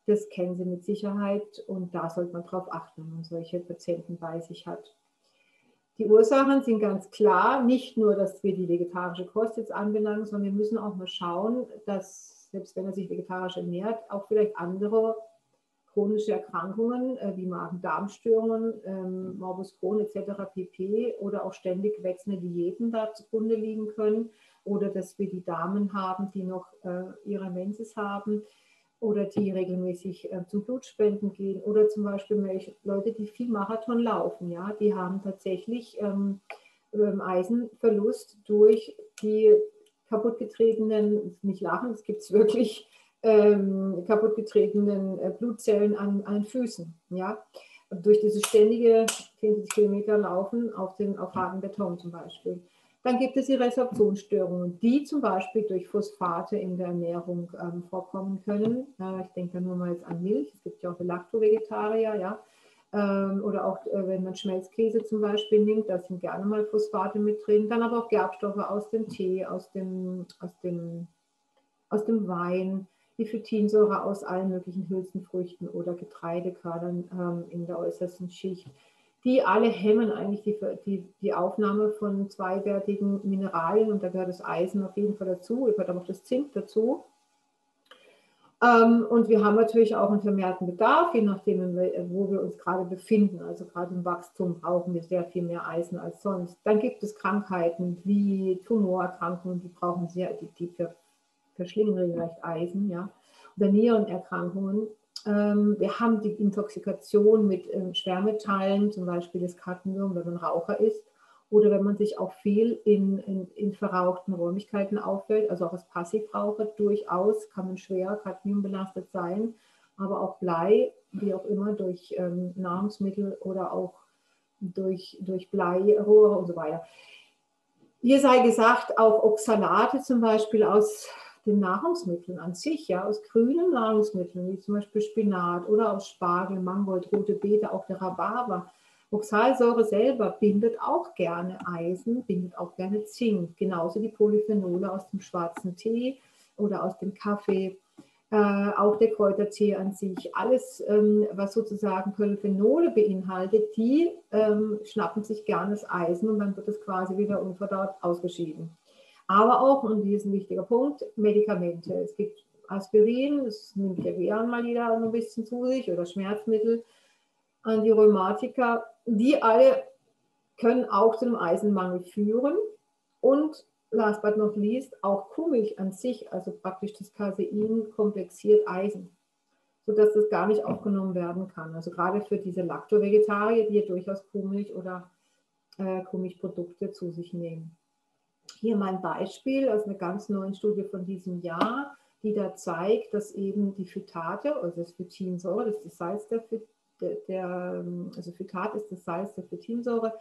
das kennen Sie mit Sicherheit und da sollte man darauf achten, wenn man solche Patienten bei sich hat. Die Ursachen sind ganz klar, nicht nur, dass wir die vegetarische Kost jetzt anbelangen, sondern wir müssen auch mal schauen, dass selbst wenn er sich vegetarisch ernährt, auch vielleicht andere chronische Erkrankungen äh, wie Magen-Darm-Störungen, ähm, Morbus Crohn etc. pp. oder auch ständig wechselnde Diäten da zugrunde liegen können oder dass wir die Damen haben, die noch äh, ihre Menses haben oder die regelmäßig äh, zum Blutspenden gehen oder zum Beispiel Leute, die viel Marathon laufen, ja, die haben tatsächlich ähm, ähm, Eisenverlust durch die kaputtgetretenen, nicht lachen, das gibt es wirklich, ähm, kaputtgetretenen äh, Blutzellen an, an Füßen, ja, durch dieses ständige 40 Kilometer Laufen auf, den, auf harten Beton zum Beispiel. Dann gibt es die Resorptionsstörungen, die zum Beispiel durch Phosphate in der Ernährung ähm, vorkommen können. Ja, ich denke da nur mal jetzt an Milch. Es gibt ja auch Lacto-Vegetarier, ja. Ähm, oder auch, äh, wenn man Schmelzkäse zum Beispiel nimmt, da sind gerne mal Phosphate mit drin. Dann aber auch Gerbstoffe aus dem Tee, aus dem, aus dem, aus dem Wein, die Phytinsäure aus allen möglichen Hülsenfrüchten oder Getreidekörnern ähm, in der äußersten Schicht die alle hemmen eigentlich die, die, die Aufnahme von zweiwertigen Mineralien und da gehört das Eisen auf jeden Fall dazu, gehört auch das Zink dazu. Ähm, und wir haben natürlich auch einen vermehrten Bedarf, je nachdem, wo wir uns gerade befinden. Also gerade im Wachstum brauchen wir sehr viel mehr Eisen als sonst. Dann gibt es Krankheiten wie Tumorerkrankungen, die brauchen sehr, die, die verschlingen regelrecht Eisen, ja. Oder Nierenerkrankungen ähm, wir haben die Intoxikation mit ähm, Schwermetallen, zum Beispiel das Cadmium, wenn man Raucher ist oder wenn man sich auch viel in, in, in verrauchten Räumlichkeiten auffällt, also auch als Passivraucher durchaus kann man schwer Cadmiumbelastet sein, aber auch Blei, wie auch immer, durch ähm, Nahrungsmittel oder auch durch, durch Bleirohre und so weiter. Hier sei gesagt, auch Oxalate zum Beispiel aus den Nahrungsmitteln an sich, ja, aus grünen Nahrungsmitteln, wie zum Beispiel Spinat oder aus Spargel, Mangold, rote Beete, auch der Rhabarber. Oxalsäure selber bindet auch gerne Eisen, bindet auch gerne Zink, genauso die Polyphenole aus dem schwarzen Tee oder aus dem Kaffee, äh, auch der Kräutertee an sich. Alles, ähm, was sozusagen Polyphenole beinhaltet, die ähm, schnappen sich gerne das Eisen und dann wird es quasi wieder unverdaut ausgeschieden. Aber auch, und hier ist ein wichtiger Punkt, Medikamente. Es gibt Aspirin, das nimmt ja gern mal jeder ein bisschen zu sich, oder Schmerzmittel, Antirheumatika. Die alle können auch zu einem Eisenmangel führen. Und last but not least, auch Kuhmilch an sich, also praktisch das Casein, komplexiert Eisen, sodass das gar nicht aufgenommen werden kann. Also gerade für diese Lacto-Vegetarier, die ja durchaus Kuhmilch oder äh, Kuhmilchprodukte zu sich nehmen. Hier mein Beispiel aus einer ganz neuen Studie von diesem Jahr, die da zeigt, dass eben die Phytate, also das Phytinsäure, das ist das Salz der, der, der also Phytat ist das Salz der Phytinsäure,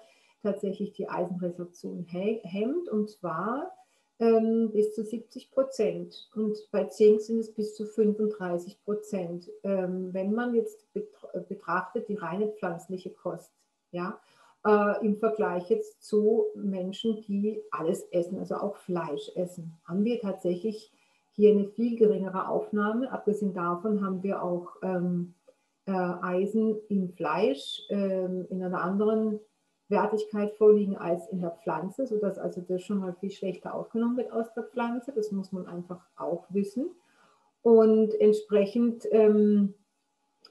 tatsächlich die Eisenresorption hemmt und zwar ähm, bis zu 70 Prozent und bei Zink sind es bis zu 35 Prozent. Ähm, wenn man jetzt betrachtet die reine pflanzliche Kost, ja, äh, im Vergleich jetzt zu Menschen, die alles essen, also auch Fleisch essen, haben wir tatsächlich hier eine viel geringere Aufnahme. Abgesehen davon haben wir auch ähm, äh, Eisen im Fleisch ähm, in einer anderen Wertigkeit vorliegen als in der Pflanze, sodass also das schon mal viel schlechter aufgenommen wird aus der Pflanze. Das muss man einfach auch wissen. Und entsprechend ähm,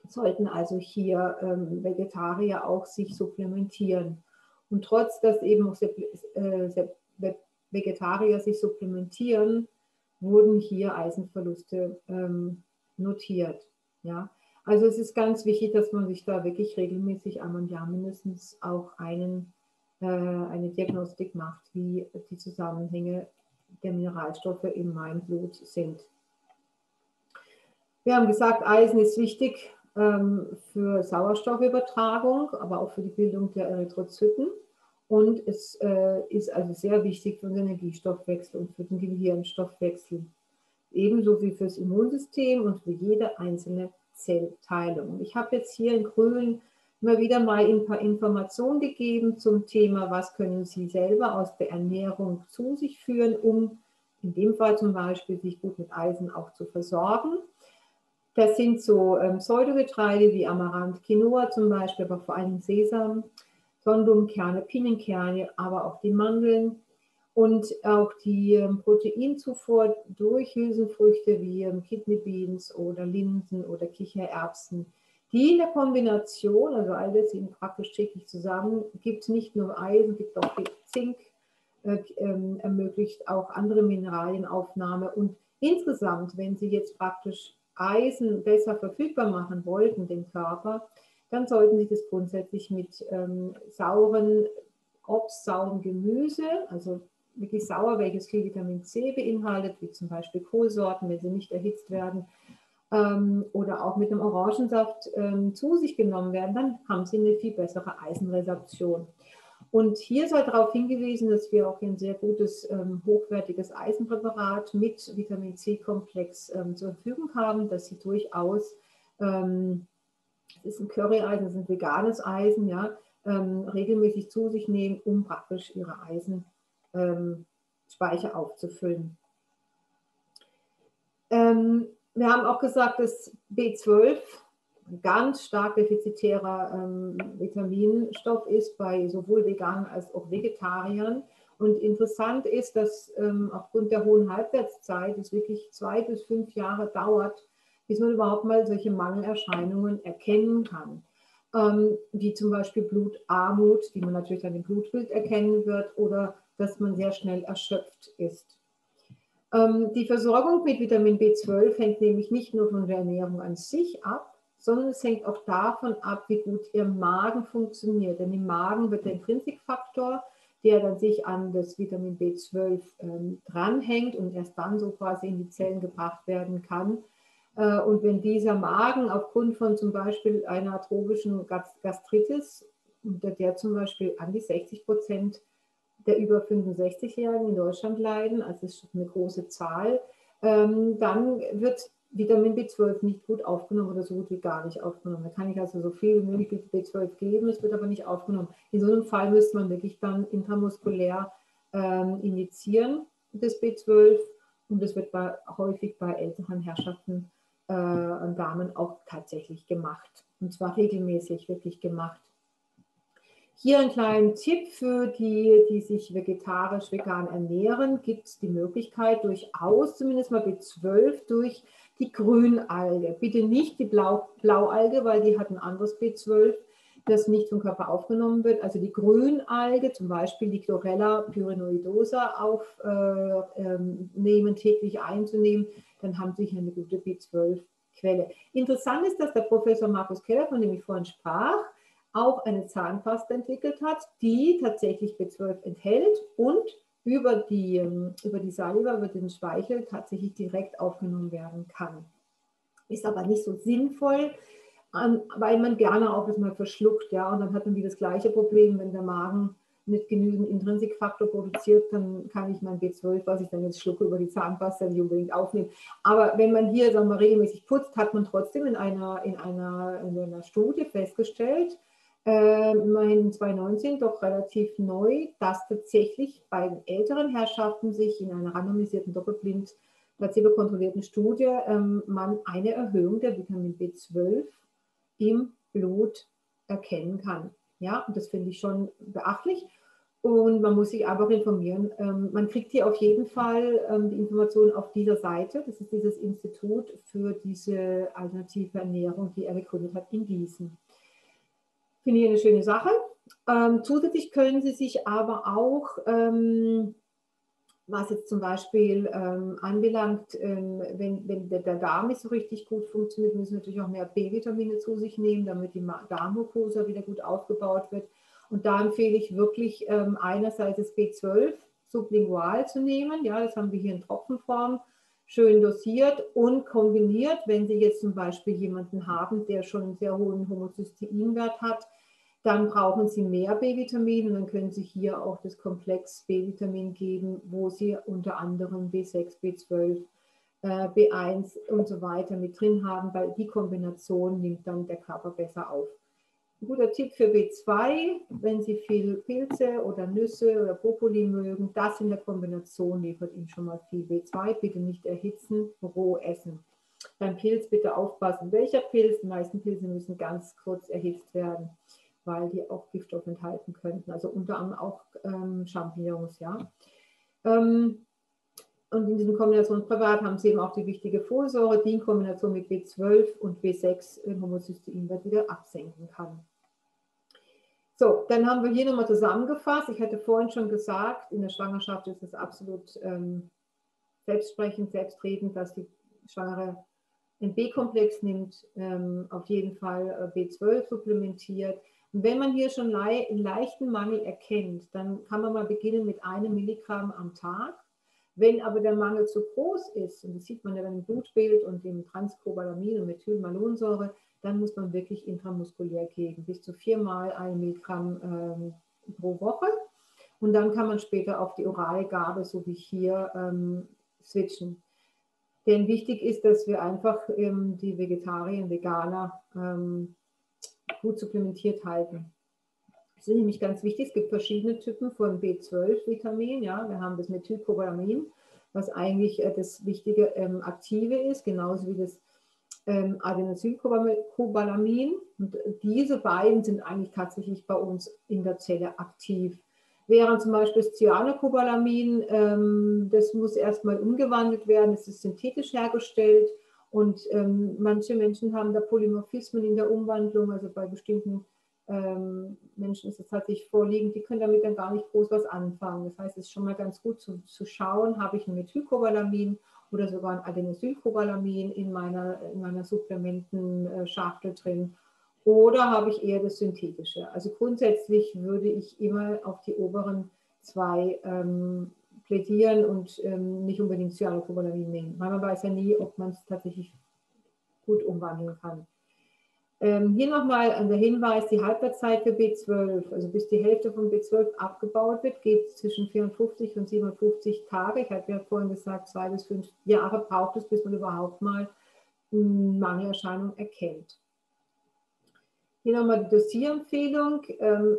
sollten also hier ähm, Vegetarier auch sich supplementieren. Und trotz, dass eben auch äh, Vegetarier sich supplementieren, wurden hier Eisenverluste ähm, notiert. Ja? Also es ist ganz wichtig, dass man sich da wirklich regelmäßig einmal im Jahr mindestens auch einen, äh, eine Diagnostik macht, wie die Zusammenhänge der Mineralstoffe in meinem Blut sind. Wir haben gesagt, Eisen ist wichtig für Sauerstoffübertragung, aber auch für die Bildung der Erythrozyten. Und es äh, ist also sehr wichtig für den Energiestoffwechsel und für den Gehirnstoffwechsel. Ebenso wie fürs Immunsystem und für jede einzelne Zellteilung. Ich habe jetzt hier in grün immer wieder mal ein paar Informationen gegeben zum Thema, was können Sie selber aus der Ernährung zu sich führen, um in dem Fall zum Beispiel sich gut mit Eisen auch zu versorgen. Das sind so ähm, Pseudogetreide wie Amaranth, Quinoa zum Beispiel, aber vor allem Sesam, Sonnenblumenkerne, Pinienkerne, aber auch die Mandeln und auch die ähm, Proteinzufuhr durch Hülsenfrüchte wie ähm, Kidney Beans oder Linsen oder Kichererbsen. Die in der Kombination, also all das sind praktisch täglich zusammen, gibt nicht nur Eisen, gibt auch Zink, äh, äh, ermöglicht auch andere Mineralienaufnahme und insgesamt, wenn Sie jetzt praktisch Eisen besser verfügbar machen wollten, den Körper, dann sollten Sie das grundsätzlich mit ähm, sauren Obst, saurem Gemüse, also wirklich sauer, welches viel Vitamin C beinhaltet, wie zum Beispiel Kohlsorten, wenn sie nicht erhitzt werden, ähm, oder auch mit einem Orangensaft ähm, zu sich genommen werden, dann haben sie eine viel bessere Eisenresorption. Und hier sei darauf hingewiesen, dass wir auch ein sehr gutes, ähm, hochwertiges Eisenpräparat mit Vitamin C-Komplex ähm, zur Verfügung haben, dass sie durchaus, ähm, das ist ein Curry-Eisen, das ist ein veganes Eisen, ja, regelmäßig zu sich nehmen, um praktisch ihre Eisenspeicher aufzufüllen. Wir haben auch gesagt, dass B12 ganz stark defizitärer ähm, Vitaminstoff ist bei sowohl Veganern als auch Vegetariern. Und interessant ist, dass ähm, aufgrund der hohen Halbwertszeit es wirklich zwei bis fünf Jahre dauert, bis man überhaupt mal solche Mangelerscheinungen erkennen kann. Ähm, wie zum Beispiel Blutarmut, die man natürlich an dem Blutbild erkennen wird, oder dass man sehr schnell erschöpft ist. Ähm, die Versorgung mit Vitamin B12 hängt nämlich nicht nur von der Ernährung an sich ab, sondern es hängt auch davon ab, wie gut Ihr Magen funktioniert. Denn im Magen wird der Intrinsikfaktor, der dann sich an das Vitamin B12 ähm, dranhängt und erst dann so quasi in die Zellen gebracht werden kann. Äh, und wenn dieser Magen aufgrund von zum Beispiel einer tropischen Gastritis, unter der zum Beispiel an die 60 Prozent der über 65-Jährigen in Deutschland leiden, also das ist eine große Zahl, ähm, dann wird Vitamin B12 nicht gut aufgenommen oder so gut wie gar nicht aufgenommen. Da kann ich also so viel wie möglich B12 geben, es wird aber nicht aufgenommen. In so einem Fall müsste man wirklich dann intramuskulär ähm, injizieren, das B12. Und das wird bei, häufig bei älteren Herrschaften äh, und Damen auch tatsächlich gemacht. Und zwar regelmäßig wirklich gemacht. Hier ein kleiner Tipp für die, die sich vegetarisch, vegan ernähren, gibt es die Möglichkeit durchaus, zumindest mal B12 durch die Grünalge. Bitte nicht die Blau, Blaualge, weil die hat ein anderes B12, das nicht vom Körper aufgenommen wird. Also die Grünalge, zum Beispiel die Chlorella pyrenoidosa aufnehmen, äh, täglich einzunehmen, dann haben Sie hier eine gute B12-Quelle. Interessant ist, dass der Professor Markus Keller, von dem ich vorhin sprach, auch eine Zahnpasta entwickelt hat, die tatsächlich B12 enthält und über die, ähm, über die Saliva, über den Speichel tatsächlich direkt aufgenommen werden kann. Ist aber nicht so sinnvoll, weil man gerne auch erstmal verschluckt, ja, und dann hat man wie das gleiche Problem, wenn der Magen nicht genügend Intrinsikfaktor produziert, dann kann ich mein B12, was ich dann jetzt schlucke, über die Zahnpasta nicht unbedingt aufnehmen. Aber wenn man hier sagen wir, regelmäßig putzt, hat man trotzdem in einer, in einer, in einer Studie festgestellt, äh, immerhin 2019 doch relativ neu, dass tatsächlich bei älteren Herrschaften sich in einer randomisierten doppelblind placebo-kontrollierten Studie ähm, man eine Erhöhung der Vitamin B12 im Blut erkennen kann. Ja, und das finde ich schon beachtlich. Und man muss sich einfach informieren. Ähm, man kriegt hier auf jeden Fall ähm, die Informationen auf dieser Seite. Das ist dieses Institut für diese alternative Ernährung, die er gegründet hat in Gießen. Finde ich eine schöne Sache. Ähm, zusätzlich können Sie sich aber auch, ähm, was jetzt zum Beispiel ähm, anbelangt, ähm, wenn, wenn der, der, Darm nicht so richtig gut funktioniert, müssen Sie natürlich auch mehr B-Vitamine zu sich nehmen, damit die Darmmucosa wieder gut aufgebaut wird. Und da empfehle ich wirklich ähm, einerseits das B12 sublingual zu nehmen. Ja, das haben wir hier in Tropfenform schön dosiert und kombiniert, wenn Sie jetzt zum Beispiel jemanden haben, der schon einen sehr hohen Homozysteinwert hat, dann brauchen Sie mehr B-Vitamin und dann können Sie hier auch das Komplex B-Vitamin geben, wo Sie unter anderem B6, B12, B1 und so weiter mit drin haben, weil die Kombination nimmt dann der Körper besser auf. Ein guter Tipp für B2, wenn Sie viel Pilze oder Nüsse oder Brokkoli mögen, das in der Kombination liefert Ihnen schon mal viel B2. Bitte nicht erhitzen, roh essen. Beim Pilz bitte aufpassen, welcher Pilz. Die meisten Pilze müssen ganz kurz erhitzt werden, weil die auch Giftstoffe enthalten könnten. Also unter anderem auch ähm, Champignons. Ja. Ähm, und in diesem Kombinationspräparat haben Sie eben auch die wichtige Folsäure, die in Kombination mit B12 und B6 den Homozysteinwert wieder absenken kann. So, dann haben wir hier nochmal zusammengefasst. Ich hatte vorhin schon gesagt, in der Schwangerschaft ist es absolut ähm, selbstsprechend, selbstredend, dass die Schwangere einen B-Komplex nimmt, ähm, auf jeden Fall äh, B12 supplementiert. Und wenn man hier schon le einen leichten Mangel erkennt, dann kann man mal beginnen mit einem Milligramm am Tag. Wenn aber der Mangel zu groß ist, und das sieht man ja dann im Blutbild und im Transcobalamin und Methylmalonsäure, dann muss man wirklich intramuskulär geben, bis zu viermal ein Milligramm ähm, pro Woche. Und dann kann man später auf die orale Gabe, so wie hier, ähm, switchen. Denn wichtig ist, dass wir einfach ähm, die Vegetarier und Veganer ähm, gut supplementiert halten. Das ist nämlich ganz wichtig. Es gibt verschiedene Typen von B12-Vitamin. Ja, wir haben das Methylcobalamin, was eigentlich äh, das wichtige ähm, Aktive ist, genauso wie das ähm, Adenosylcobalamin. Und diese beiden sind eigentlich tatsächlich bei uns in der Zelle aktiv. Während zum Beispiel das Cyanocobalamin, ähm, das muss erstmal umgewandelt werden, es ist synthetisch hergestellt und ähm, manche Menschen haben da Polymorphismen in der Umwandlung, also bei bestimmten ähm, Menschen ist es tatsächlich vorliegend, die können damit dann gar nicht groß was anfangen. Das heißt, es ist schon mal ganz gut zu, zu schauen, habe ich ein Methylcobalamin oder sogar ein Adenosylcobalamin in meiner, in meiner Supplementenschachtel drin. Oder habe ich eher das Synthetische? Also grundsätzlich würde ich immer auf die oberen zwei ähm, plädieren und ähm, nicht unbedingt Cyanocobalamin nehmen. Weil man weiß ja nie, ob man es tatsächlich gut umwandeln kann. Ähm, hier nochmal der Hinweis, die Halbwertszeit für B12, also bis die Hälfte von B12 abgebaut wird, geht zwischen 54 und 57 Tage. Ich hatte ja vorhin gesagt, zwei bis fünf Jahre braucht es, bis man überhaupt mal Mangelerscheinung erkennt. Hier nochmal die Dosierempfehlung. Ähm,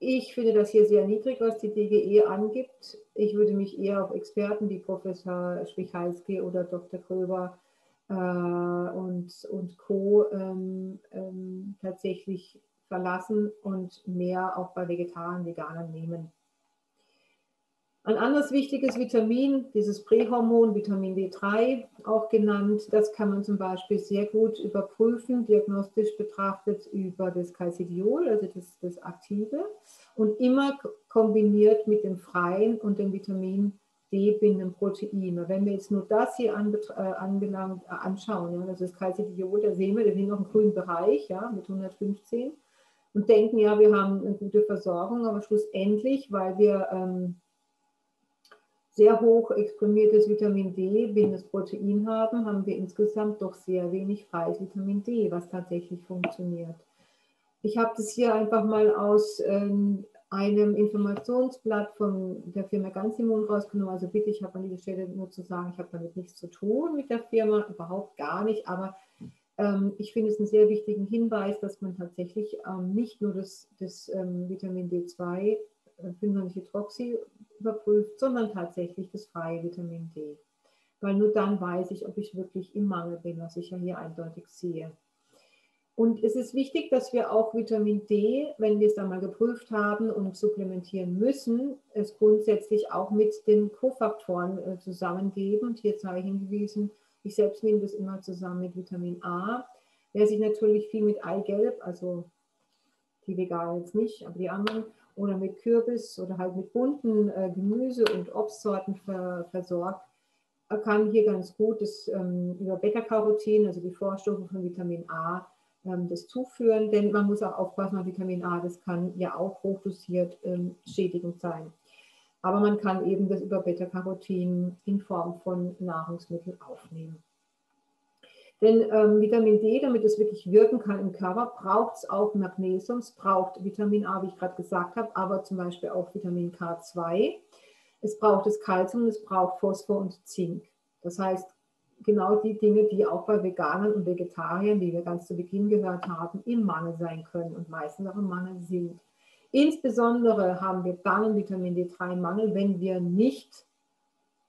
ich finde das hier sehr niedrig, was die DGE angibt. Ich würde mich eher auf Experten wie Professor Spichalski oder Dr. Kröber äh, und, und Co. Ähm, ähm, tatsächlich verlassen und mehr auch bei Vegetariern, Veganern nehmen. Ein anderes wichtiges Vitamin, dieses Prähormon, Vitamin D3 auch genannt, das kann man zum Beispiel sehr gut überprüfen, diagnostisch betrachtet über das Calcidiol, also das, das Aktive, und immer kombiniert mit dem freien und dem Vitamin D-bindenden Protein. Wenn wir jetzt nur das hier äh, anbelangt, äh, anschauen, ja, das ist Calcidiol, da sehen wir, da sind noch im grünen Bereich ja, mit 115 und denken, ja, wir haben eine gute Versorgung, aber schlussendlich, weil wir ähm, sehr hoch exprimiertes Vitamin D, bindendes Protein haben, haben wir insgesamt doch sehr wenig freies Vitamin D, was tatsächlich funktioniert. Ich habe das hier einfach mal aus ähm, einem Informationsblatt von der Firma Ganzimmun rausgenommen. Also bitte, ich habe an dieser Stelle nur zu sagen, ich habe damit nichts zu tun mit der Firma, überhaupt gar nicht. Aber ähm, ich finde es einen sehr wichtigen Hinweis, dass man tatsächlich ähm, nicht nur das, das ähm, Vitamin D2, 95-Hydroxy, äh, überprüft, sondern tatsächlich das freie Vitamin D. Weil nur dann weiß ich, ob ich wirklich im Mangel bin, was ich ja hier eindeutig sehe. Und es ist wichtig, dass wir auch Vitamin D, wenn wir es dann mal geprüft haben und supplementieren müssen, es grundsätzlich auch mit den Kofaktoren äh, zusammengeben. Und hier sei hingewiesen, ich selbst nehme das immer zusammen mit Vitamin A. Wer sich natürlich viel mit Eigelb, also die Veganer jetzt nicht, aber die anderen, oder mit Kürbis oder halt mit bunten äh, Gemüse- und Obstsorten ver, versorgt, kann hier ganz gut das, ähm, über Beta-Carotin, also die Vorstufe von Vitamin A, ähm, das zuführen, denn man muss auch aufpassen, Vitamin A, das kann ja auch hochdosiert ähm, schädigend sein. Aber man kann eben das über Beta-Carotin in Form von Nahrungsmitteln aufnehmen. Denn ähm, Vitamin D, damit es wirklich wirken kann im Körper, braucht es auch Magnesium, es braucht Vitamin A, wie ich gerade gesagt habe, aber zum Beispiel auch Vitamin K2. Es braucht das Kalzium, es braucht Phosphor und Zink. Das heißt, genau die Dinge, die auch bei Veganern und Vegetariern, die wir ganz zu Beginn gehört haben, im Mangel sein können und meistens auch im Mangel sind. Insbesondere haben wir dann einen Vitamin D3-Mangel, wenn wir nicht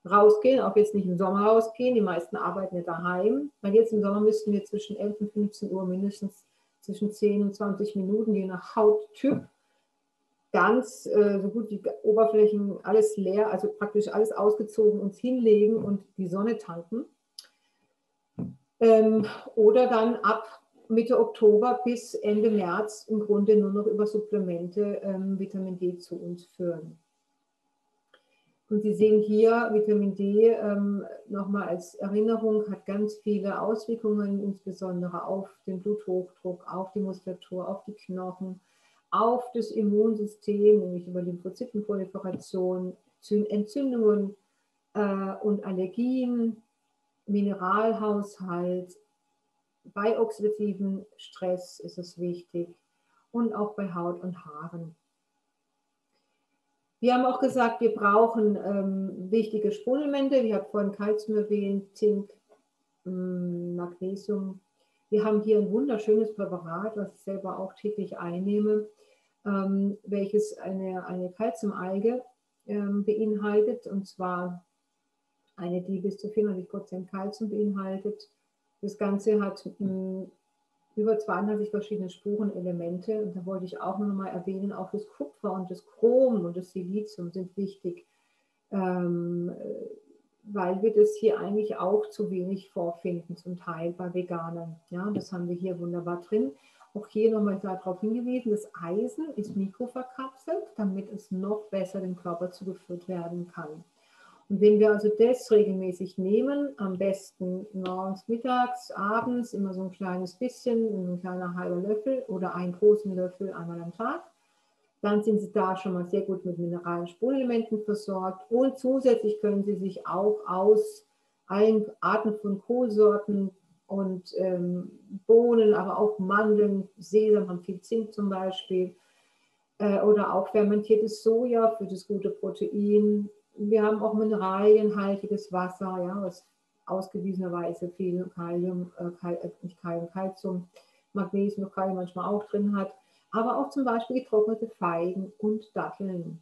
rausgehen, auch jetzt nicht im Sommer rausgehen. Die meisten arbeiten ja daheim. Weil jetzt im Sommer müssten wir zwischen 11 und 15 Uhr mindestens zwischen 10 und 20 Minuten, je nach Hauttyp, ganz äh, so gut die Oberflächen alles leer, also praktisch alles ausgezogen, uns hinlegen und die Sonne tanken. Ähm, oder dann ab Mitte Oktober bis Ende März im Grunde nur noch über Supplemente ähm, Vitamin D zu uns führen. Und Sie sehen hier, Vitamin D ähm, nochmal als Erinnerung hat ganz viele Auswirkungen, insbesondere auf den Bluthochdruck, auf die Muskulatur, auf die Knochen, auf das Immunsystem, nämlich über Lymphozytenproliferation, Entzündungen äh, und Allergien, Mineralhaushalt. Bei oxidativen Stress ist es wichtig und auch bei Haut und Haaren. Wir haben auch gesagt, wir brauchen ähm, wichtige Spurenelemente. Ich habe vorhin Kalzium erwähnt, Zink, ähm, Magnesium. Wir haben hier ein wunderschönes Präparat, was ich selber auch täglich einnehme, ähm, welches eine, eine Kalziumalge ähm, beinhaltet, und zwar eine, die bis zu 94 Prozent Kalzium beinhaltet. Das Ganze hat hm, über 32 verschiedene Spurenelemente. Und da wollte ich auch noch mal erwähnen, auch das Kupfer und das Chrom und das Silizium sind wichtig, ähm, weil wir das hier eigentlich auch zu wenig vorfinden, zum Teil bei Veganern. Ja, das haben wir hier wunderbar drin. Auch hier nochmal darauf hingewiesen, das Eisen ist mikroverkapselt, damit es noch besser dem Körper zugeführt werden kann. Und wenn wir also das regelmäßig nehmen, am besten morgens, mittags, abends, immer so ein kleines bisschen, ein kleiner halber Löffel oder einen großen Löffel einmal am Tag, dann sind Sie da schon mal sehr gut mit Mineralien, Spurenelementen versorgt. Und zusätzlich können Sie sich auch aus allen Arten von Kohlsorten und ähm, Bohnen, aber auch Mandeln, Sesam haben viel Zink zum Beispiel, äh, oder auch fermentiertes Soja für das gute Protein, wir haben auch mineralienhaltiges Wasser, ja, was ausgewiesenerweise viel Kalium, äh, äh, Kalium, Calcium, Magnesium, Kalium manchmal auch drin hat, aber auch zum Beispiel getrocknete Feigen und Datteln.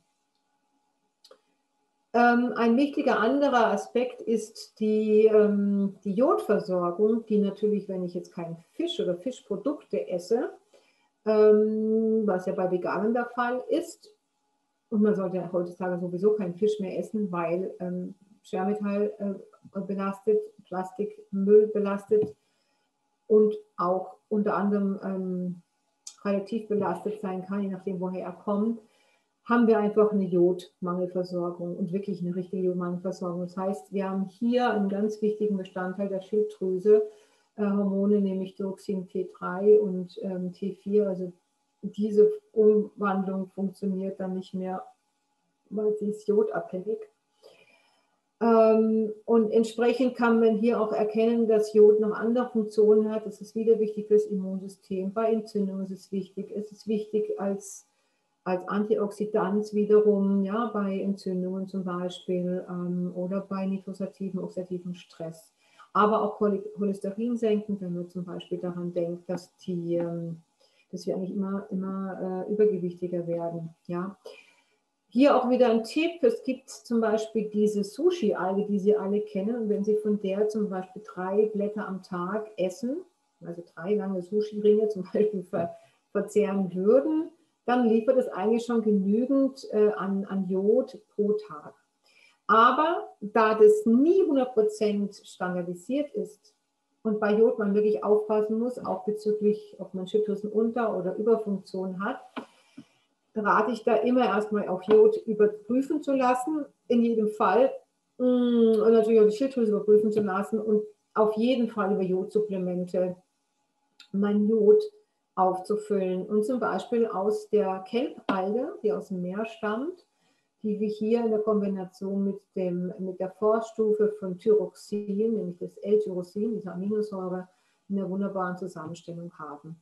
Ähm, ein wichtiger anderer Aspekt ist die, ähm, die Jodversorgung, die natürlich, wenn ich jetzt keinen Fisch oder Fischprodukte esse, ähm, was ja bei Veganen der Fall ist, und man sollte heutzutage sowieso keinen Fisch mehr essen, weil ähm, Schwermetall äh, belastet, Plastikmüll belastet und auch unter anderem ähm, radioaktiv belastet sein kann, je nachdem, woher er kommt, haben wir einfach eine Jodmangelversorgung und wirklich eine richtige Jodmangelversorgung. Das heißt, wir haben hier einen ganz wichtigen Bestandteil der Schilddrüse, äh, Hormone, nämlich Dioxin T3 und ähm, T4, also diese Umwandlung funktioniert dann nicht mehr, weil sie ist jodabhängig. Ähm, und entsprechend kann man hier auch erkennen, dass Jod noch andere Funktionen hat. Es ist wieder wichtig für das Immunsystem. Bei Entzündungen ist es wichtig. Es ist wichtig als, als Antioxidant wiederum, ja, bei Entzündungen zum Beispiel ähm, oder bei nitrosativen, oxidativen Stress. Aber auch Cholesterin senken, wenn man zum Beispiel daran denkt, dass die ähm, dass wir eigentlich immer, immer äh, übergewichtiger werden. Ja. Hier auch wieder ein Tipp. Es gibt zum Beispiel diese Sushi-Alge, die Sie alle kennen. Und wenn Sie von der zum Beispiel drei Blätter am Tag essen, also drei lange Sushi-Ringe zum Beispiel ver verzehren würden, dann liefert es eigentlich schon genügend äh, an, an Jod pro Tag. Aber da das nie 100% standardisiert ist, und bei Jod man wirklich aufpassen muss, auch bezüglich, ob man Schilddrüsenunter- oder Überfunktion hat, rate ich da immer erstmal auf Jod überprüfen zu lassen, in jedem Fall. Mm, und natürlich auch die Schilddrüse überprüfen zu lassen und auf jeden Fall über Jodsupplemente mein Jod aufzufüllen. Und zum Beispiel aus der Kelbalge, die aus dem Meer stammt, die wir hier in der Kombination mit, dem, mit der Vorstufe von Thyroxin, nämlich das L-Tyrosin, diese Aminosäure, in einer wunderbaren Zusammenstellung haben.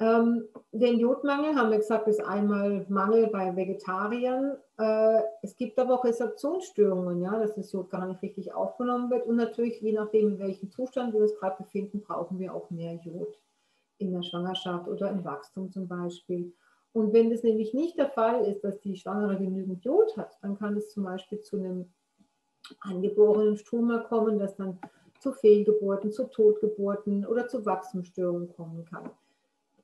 Ähm, den Jodmangel haben wir gesagt, ist einmal Mangel bei Vegetariern. Äh, es gibt aber auch Resorptionsstörungen, ja, dass das Jod gar nicht richtig aufgenommen wird. Und natürlich, je nachdem, in welchem Zustand wir uns gerade befinden, brauchen wir auch mehr Jod in der Schwangerschaft oder im Wachstum zum Beispiel. Und wenn das nämlich nicht der Fall ist, dass die Schwangere genügend Jod hat, dann kann es zum Beispiel zu einem angeborenen Struma kommen, das dann zu Fehlgeburten, zu Totgeburten oder zu Wachstumsstörungen kommen kann.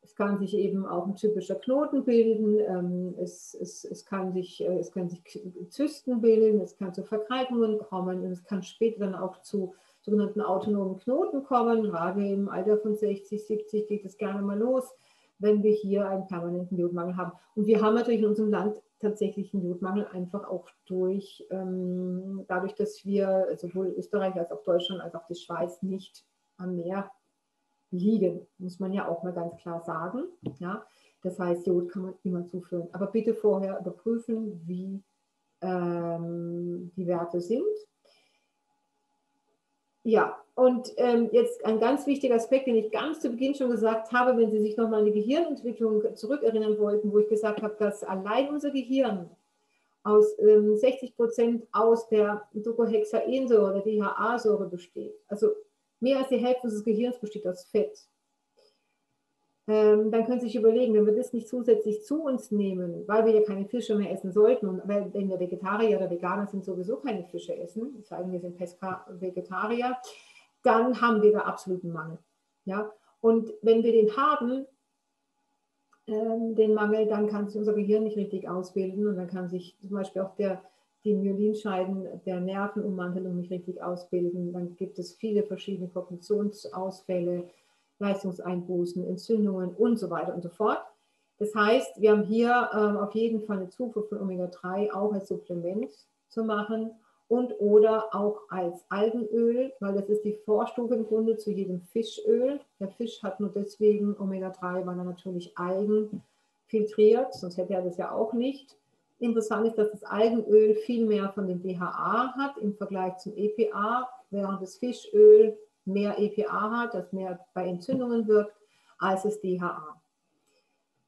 Es kann sich eben auch ein typischer Knoten bilden, ähm, es, es, es, kann sich, äh, es können sich Zysten bilden, es kann zu Verkalkungen kommen und es kann später dann auch zu sogenannten autonomen Knoten kommen. Gerade im Alter von 60, 70 geht es gerne mal los, wenn wir hier einen permanenten Jodmangel haben. Und wir haben natürlich in unserem Land tatsächlich einen Jodmangel einfach auch durch, ähm, dadurch, dass wir sowohl Österreich als auch Deutschland als auch die Schweiz nicht am Meer liegen, muss man ja auch mal ganz klar sagen. Ja? Das heißt, Jod kann man immer zuführen. Aber bitte vorher überprüfen, wie ähm, die Werte sind. Ja, und ähm, jetzt ein ganz wichtiger Aspekt, den ich ganz zu Beginn schon gesagt habe, wenn Sie sich nochmal an die Gehirnentwicklung zurückerinnern wollten, wo ich gesagt habe, dass allein unser Gehirn aus ähm, 60 Prozent aus der Docohexaensäure, der DHA-Säure besteht. Also mehr als die Hälfte unseres Gehirns besteht aus Fett. Ähm, dann können Sie sich überlegen, wenn wir das nicht zusätzlich zu uns nehmen, weil wir ja keine Fische mehr essen sollten und wenn wir Vegetarier oder Veganer sind, sowieso keine Fische essen, sagen wir sind Pesca-Vegetarier, dann haben wir da absoluten Mangel. Ja? Und wenn wir den haben, ähm, den Mangel, dann kann sich unser Gehirn nicht richtig ausbilden und dann kann sich zum Beispiel auch der die Myelinscheiden der Nervenummantelung nicht richtig ausbilden. Dann gibt es viele verschiedene Kognitionsausfälle, Leistungseinbußen, Entzündungen und so weiter und so fort. Das heißt, wir haben hier ähm, auf jeden Fall eine Zufuhr von Omega-3 auch als Supplement zu machen und oder auch als Algenöl, weil das ist die Vorstufe im Grunde zu jedem Fischöl. Der Fisch hat nur deswegen Omega-3, weil er natürlich Algen filtriert, sonst hätte er das ja auch nicht. Interessant ist, dass das Algenöl viel mehr von dem DHA hat im Vergleich zum EPA, während das Fischöl mehr EPA hat, das mehr bei Entzündungen wirkt, als das DHA.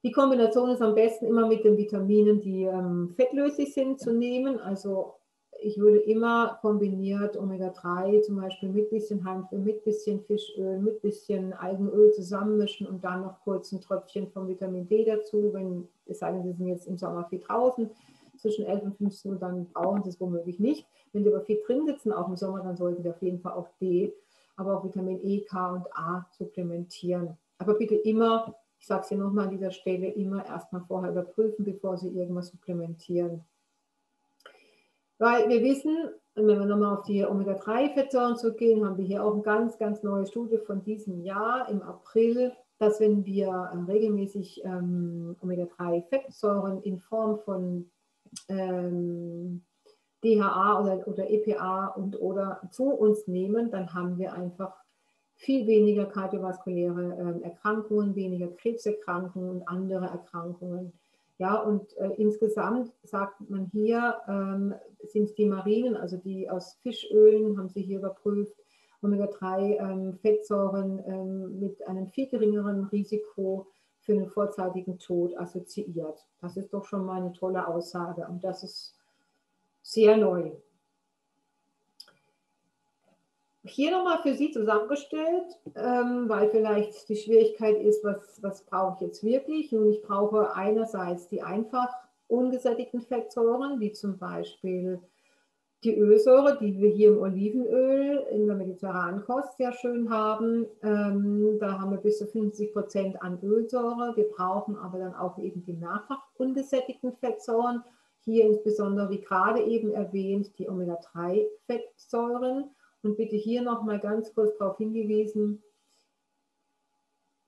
Die Kombination ist am besten immer mit den Vitaminen, die ähm, fettlöslich sind, zu nehmen. Also ich würde immer kombiniert Omega-3 zum Beispiel mit bisschen Hanföl, mit bisschen Fischöl, mit bisschen Algenöl zusammenmischen und dann noch kurz ein Tröpfchen von Vitamin D dazu, wenn es sei denn, Sie sind jetzt im Sommer viel draußen, zwischen 11 und 15 und dann brauchen Sie es womöglich nicht. Wenn Sie aber viel drin sitzen, auch im Sommer, dann sollten Sie auf jeden Fall auch D, aber auch Vitamin E, K und A supplementieren. Aber bitte immer, ich sage es hier nochmal an dieser Stelle, immer erstmal vorher überprüfen, bevor Sie irgendwas supplementieren. Weil wir wissen, wenn wir nochmal auf die Omega-3-Fettsäuren zurückgehen, haben wir hier auch eine ganz, ganz neue Studie von diesem Jahr im April, dass wenn wir ähm, regelmäßig ähm, Omega-3-Fettsäuren in Form von ähm, DHA oder, oder EPA und oder zu uns nehmen, dann haben wir einfach viel weniger kardiovaskuläre ähm, Erkrankungen, weniger Krebserkrankungen und andere Erkrankungen. Ja, und äh, insgesamt sagt man hier, ähm, sind die Marinen, also die aus Fischölen, haben sie hier überprüft, Omega-3-Fettsäuren ähm, ähm, mit einem viel geringeren Risiko für einen vorzeitigen Tod assoziiert. Das ist doch schon mal eine tolle Aussage und das ist sehr neu hier nochmal für Sie zusammengestellt, ähm, weil vielleicht die Schwierigkeit ist, was, was brauche ich jetzt wirklich? Nun, ich brauche einerseits die einfach ungesättigten Fettsäuren, wie zum Beispiel die Ölsäure, die wir hier im Olivenöl in der mediterranen Kost sehr schön haben. Ähm, da haben wir bis zu 50 Prozent an Ölsäure. Wir brauchen aber dann auch eben die mehrfach ungesättigten Fettsäuren. Hier insbesondere, wie gerade eben erwähnt, die Omega-3-Fettsäuren. Und bitte hier nochmal ganz kurz darauf hingewiesen,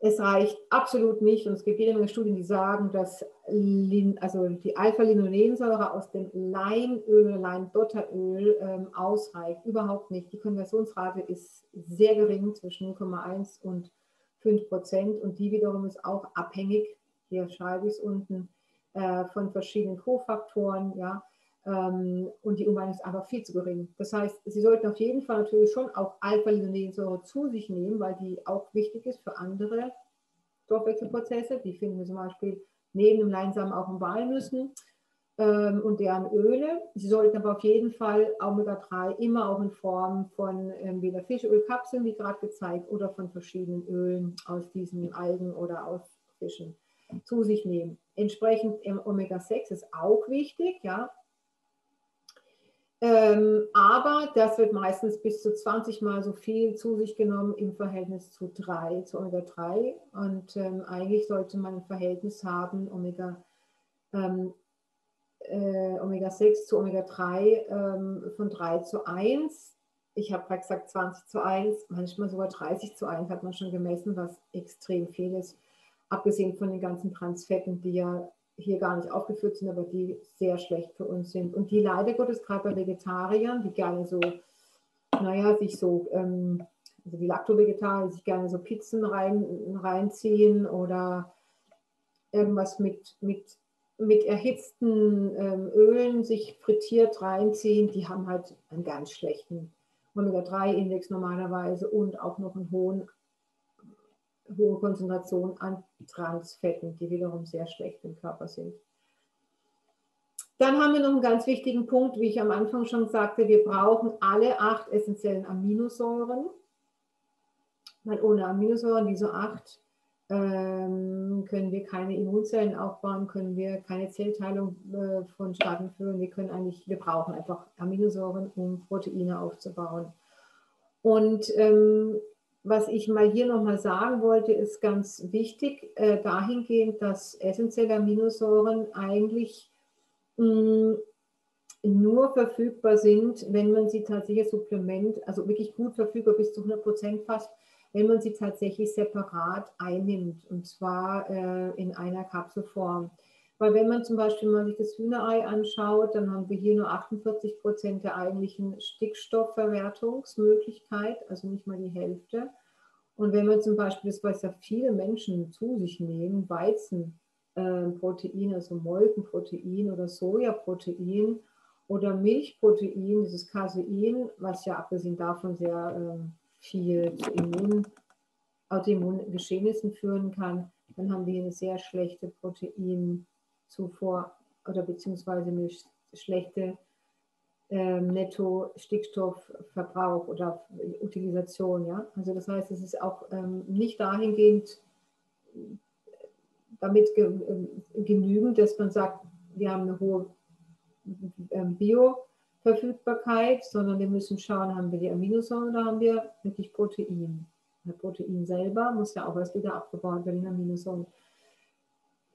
es reicht absolut nicht, und es gibt jede Menge Studien, die sagen, dass also die Alpha-Linolensäure aus dem Leinöl, Leindotteröl ähm, ausreicht. Überhaupt nicht. Die Konversionsrate ist sehr gering, zwischen 0,1 und 5 Prozent. Und die wiederum ist auch abhängig, hier schreibe ich es unten, äh, von verschiedenen Kofaktoren, ja. Ähm, und die Umwandlung ist einfach viel zu gering. Das heißt, Sie sollten auf jeden Fall natürlich schon auch Alpha-Linolensäure zu sich nehmen, weil die auch wichtig ist für andere Stoffwechselprozesse. Die finden wir zum Beispiel neben dem Leinsamen auch in Walnüssen ähm, und deren Öle. Sie sollten aber auf jeden Fall Omega-3 immer auch in Form von ähm, weder Fischölkapseln, wie gerade gezeigt, oder von verschiedenen Ölen aus diesen Algen oder aus Fischen zu sich nehmen. Entsprechend Omega-6 ist auch wichtig, ja. Ähm, aber das wird meistens bis zu 20 Mal so viel zu sich genommen im Verhältnis zu 3, zu Omega-3. Und ähm, eigentlich sollte man ein Verhältnis haben, Omega, ähm, äh, Omega-6 zu Omega-3 ähm, von 3 zu 1. Ich habe gerade gesagt 20 zu 1, manchmal sogar 30 zu 1 hat man schon gemessen, was extrem viel ist. Abgesehen von den ganzen Transfetten, die ja hier gar nicht aufgeführt sind, aber die sehr schlecht für uns sind. Und die leider Gottes gerade bei Vegetariern, die gerne so, naja, sich so, ähm, also die Lacto-Vegetarier, sich gerne so Pizzen rein, reinziehen oder irgendwas mit, mit, mit erhitzten ähm, Ölen sich frittiert reinziehen, die haben halt einen ganz schlechten Omega-3-Index normalerweise und auch noch einen hohen hohe Konzentration an Transfetten, die wiederum sehr schlecht im Körper sind. Dann haben wir noch einen ganz wichtigen Punkt, wie ich am Anfang schon sagte, wir brauchen alle acht essentiellen Aminosäuren, weil ohne Aminosäuren, diese acht, ähm, können wir keine Immunzellen aufbauen, können wir keine Zellteilung äh, vonstatten führen. Wir können eigentlich, wir brauchen einfach Aminosäuren, um Proteine aufzubauen. Und ähm, was ich mal hier nochmal sagen wollte, ist ganz wichtig äh, dahingehend, dass essentielle Aminosäuren eigentlich mh, mm, nur verfügbar sind, wenn man sie tatsächlich Supplement, also wirklich gut verfügbar bis zu 100 Prozent fast, wenn man sie tatsächlich separat einnimmt und zwar äh, in einer Kapselform. Weil wenn man zum Beispiel mal sich das Hühnerei anschaut, dann haben wir hier nur 48 Prozent der eigentlichen Stickstoffverwertungsmöglichkeit, also nicht mal die Hälfte. Und wenn man zum Beispiel, das was ja viele Menschen zu sich nehmen, Weizenprotein, äh, also Molkenprotein oder Sojaprotein oder Milchprotein, dieses Casein, was ja abgesehen davon sehr äh, viel zu Immun, Autoimmungeschehnissen führen kann, dann haben wir eine sehr schlechte Protein Zufuhr oder beziehungsweise eine schlechte ähm, Netto-Stickstoffverbrauch oder Utilisation. Ja? Also das heißt, es ist auch ähm, nicht dahingehend damit ge ähm, genügend, dass man sagt, wir haben eine hohe ähm, Bioverfügbarkeit, sondern wir müssen schauen, haben wir die Aminosäuren oder haben wir wirklich Protein. Das Protein selber muss ja auch erst wieder abgebaut werden in Aminosäuren.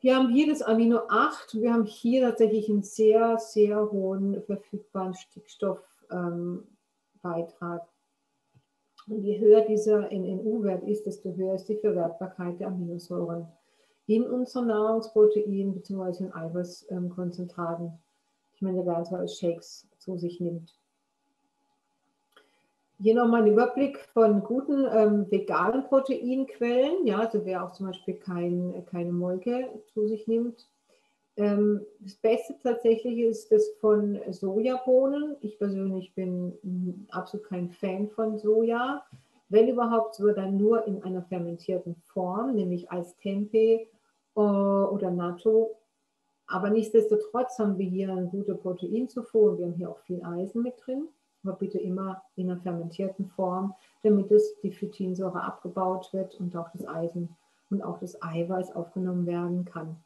Wir haben hier das Amino 8. Wir haben hier tatsächlich einen sehr, sehr hohen verfügbaren Stickstoffbeitrag. Ähm, und je höher dieser NNU-Wert ist, desto höher ist die Verwertbarkeit der Aminosäuren in unseren Nahrungsproteinen bzw. in Eiweißkonzentraten, die man ja so als Shakes zu sich nimmt. Hier nochmal ein Überblick von guten ähm, veganen Proteinquellen. Ja, also wer auch zum Beispiel kein, keine Molke zu sich nimmt. Ähm, das Beste tatsächlich ist das von Sojabohnen. Ich persönlich bin absolut kein Fan von Soja. Wenn überhaupt, so dann nur in einer fermentierten Form, nämlich als Tempeh äh, oder Natto. Aber nichtsdestotrotz haben wir hier eine gute Proteinzufuhr und wir haben hier auch viel Eisen mit drin aber bitte immer in einer fermentierten Form, damit es die Phytinsäure abgebaut wird und auch das Eisen und auch das Eiweiß aufgenommen werden kann.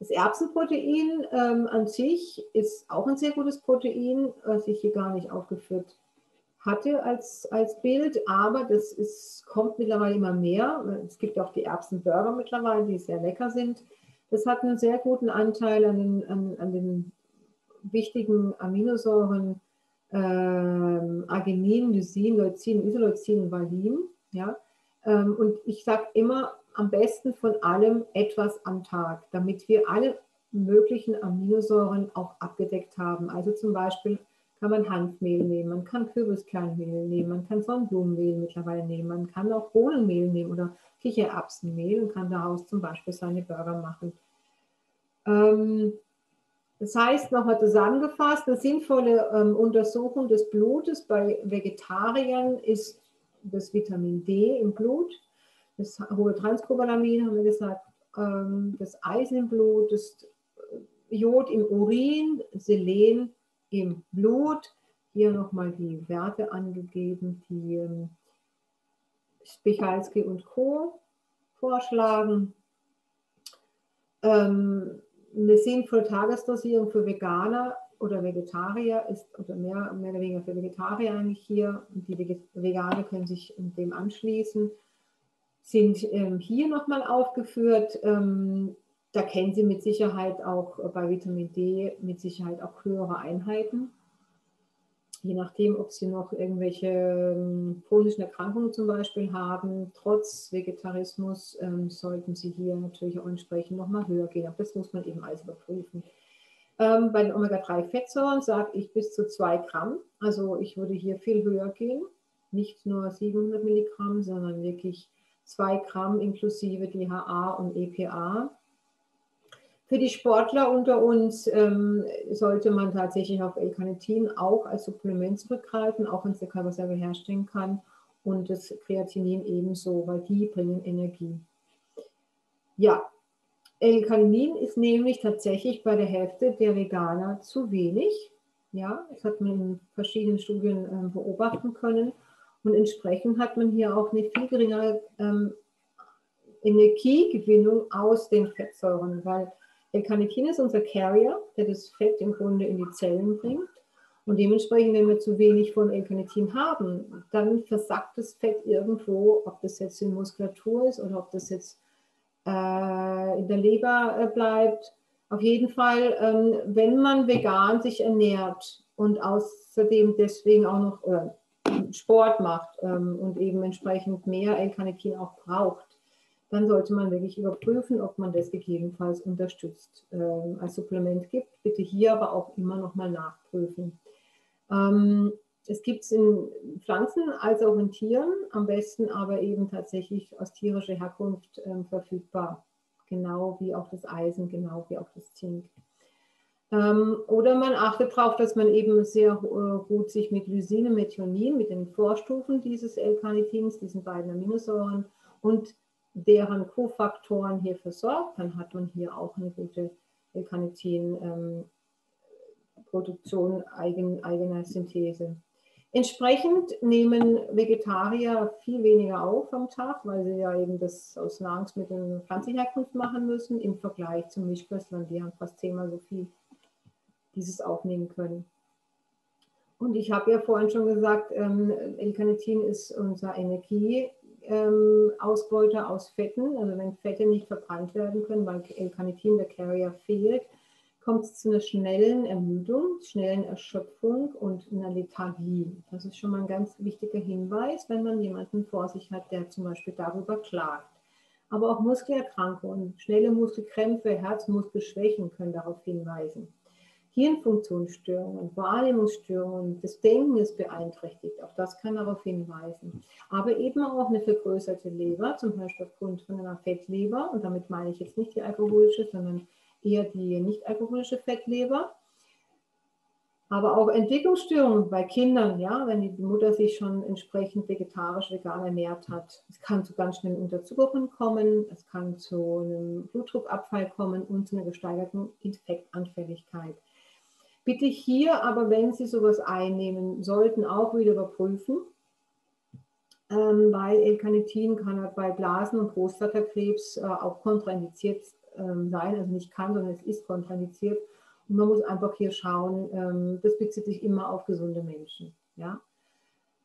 Das Erbsenprotein ähm, an sich ist auch ein sehr gutes Protein, was ich hier gar nicht aufgeführt hatte als, als Bild, aber das ist, kommt mittlerweile immer mehr. Es gibt auch die Erbsenburger mittlerweile, die sehr lecker sind. Das hat einen sehr guten Anteil an an, an den wichtigen Aminosäuren ähm, Arginin, Lysin, Leucin, Isoleucin und Valin. Ja? Ähm, und ich sage immer, am besten von allem etwas am Tag, damit wir alle möglichen Aminosäuren auch abgedeckt haben. Also zum Beispiel kann man Hanfmehl nehmen, man kann Kürbiskernmehl nehmen, man kann Sonnenblumenmehl mittlerweile nehmen, man kann auch Bohnenmehl nehmen oder Kichererbsenmehl und kann daraus zum Beispiel seine Burger machen. Ähm, das heißt, nochmal zusammengefasst, eine sinnvolle ähm, Untersuchung des Blutes bei Vegetariern ist das Vitamin D im Blut, das hohe Transkobalamin, haben wir gesagt, ähm, das Eisen im Blut, das Jod im Urin, Selen im Blut. Hier nochmal die Werte angegeben, die ähm, Spichalski und Co. vorschlagen. Ähm, eine sinnvolle Tagesdosierung für Veganer oder Vegetarier ist, oder mehr, mehr oder weniger für Vegetarier eigentlich hier, und die Veganer können sich dem anschließen, sind ähm, hier nochmal aufgeführt. Ähm, da kennen Sie mit Sicherheit auch bei Vitamin D mit Sicherheit auch höhere Einheiten. Je nachdem, ob Sie noch irgendwelche ähm, chronischen Erkrankungen zum Beispiel haben, trotz Vegetarismus ähm, sollten Sie hier natürlich auch entsprechend nochmal höher gehen. Aber das muss man eben alles überprüfen. Ähm, bei den Omega-3-Fettsäuren sage ich bis zu 2 Gramm. Also ich würde hier viel höher gehen. Nicht nur 700 Milligramm, sondern wirklich 2 Gramm inklusive DHA und EPA. Für die Sportler unter uns ähm, sollte man tatsächlich auf L-Carnitin auch als Supplement zurückgreifen, auch wenn es der Körper selber herstellen kann. Und das Kreatinin ebenso, weil die bringen Energie. Ja, L-Carnitinin ist nämlich tatsächlich bei der Hälfte der Veganer zu wenig. Ja, das hat man in verschiedenen Studien äh, beobachten können. Und entsprechend hat man hier auch eine viel geringere ähm, Energiegewinnung aus den Fettsäuren, weil L-Carnitin ist unser Carrier, der das Fett im Grunde in die Zellen bringt. Und dementsprechend, wenn wir zu wenig von L-Carnitin haben, dann versackt das Fett irgendwo, ob das jetzt in Muskulatur ist oder ob das jetzt äh, in der Leber äh, bleibt. Auf jeden Fall, ähm, wenn man vegan sich ernährt und außerdem deswegen auch noch äh, Sport macht ähm, und eben entsprechend mehr L-Carnitin auch braucht, dann sollte man wirklich überprüfen, ob man das gegebenenfalls unterstützt ähm, als Supplement gibt. Bitte hier aber auch immer noch mal nachprüfen. Ähm, es gibt es in Pflanzen als auch in Tieren, am besten aber eben tatsächlich aus tierischer Herkunft ähm, verfügbar. Genau wie auch das Eisen, genau wie auch das Zink. Ähm, oder man achtet darauf, dass man eben sehr äh, gut sich mit Lysine, Methionin, mit den Vorstufen dieses L-Carnitins, diesen beiden Aminosäuren und deren Kofaktoren hier versorgt, dann hat man hier auch eine gute L-Carnitin-Produktion ähm, eigen, eigener Synthese. Entsprechend nehmen Vegetarier viel weniger auf am Tag, weil sie ja eben das aus Nahrungsmitteln Pflanzenherkunft machen müssen, im Vergleich zum Mischköstlern, die haben fast zehnmal so viel dieses aufnehmen können. Und ich habe ja vorhin schon gesagt, ähm, L-Carnitin ist unser Energieausbeuter ähm, aus Fetten. Also wenn Fette nicht verbrannt werden können, weil L-Carnitin, der Carrier, fehlt, kommt es zu einer schnellen Ermüdung, schnellen Erschöpfung und einer Lethargie. Das ist schon mal ein ganz wichtiger Hinweis, wenn man jemanden vor sich hat, der zum Beispiel darüber klagt. Aber auch Muskelerkrankungen, schnelle Muskelkrämpfe, Herzmuskelschwächen können darauf hinweisen. Hirnfunktionsstörungen, Wahrnehmungsstörungen, das Denken ist beeinträchtigt, auch das kann darauf hinweisen. Aber eben auch eine vergrößerte Leber, zum Beispiel aufgrund von einer Fettleber, und damit meine ich jetzt nicht die alkoholische, sondern eher die nicht alkoholische Fettleber. Aber auch Entwicklungsstörungen bei Kindern, ja, wenn die Mutter sich schon entsprechend vegetarisch, vegan ernährt hat. Es kann zu ganz schnellen Unterzuckerungen kommen, es kann zu einem Blutdruckabfall kommen und zu einer gesteigerten Infektanfälligkeit. Bitte hier aber, wenn Sie sowas einnehmen sollten, auch wieder überprüfen, ähm, weil L-Carnitin kann bei Blasen- und Prostatakrebs äh, auch kontraindiziert ähm, sein, also nicht kann, sondern es ist kontraindiziert. Und man muss einfach hier schauen, ähm, das bezieht sich immer auf gesunde Menschen. Ja?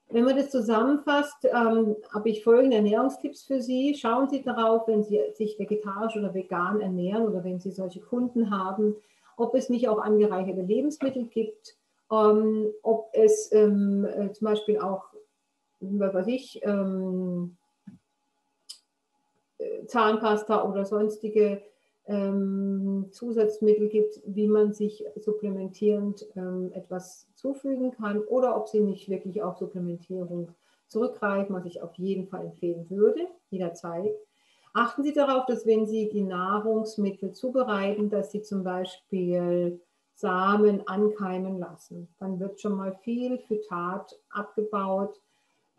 Wenn man das zusammenfasst, ähm, habe ich folgende Ernährungstipps für Sie. Schauen Sie darauf, wenn Sie sich vegetarisch oder vegan ernähren oder wenn Sie solche Kunden haben, ob es nicht auch angereicherte Lebensmittel gibt, ähm, ob es ähm, äh, zum Beispiel auch, was weiß ich, ähm, äh, Zahnpasta oder sonstige ähm, Zusatzmittel gibt, wie man sich supplementierend ähm, etwas zufügen kann oder ob sie nicht wirklich auf Supplementierung zurückgreifen, was ich auf jeden Fall empfehlen würde, jederzeit. Achten Sie darauf, dass wenn Sie die Nahrungsmittel zubereiten, dass Sie zum Beispiel Samen ankeimen lassen. Dann wird schon mal viel Phytat abgebaut.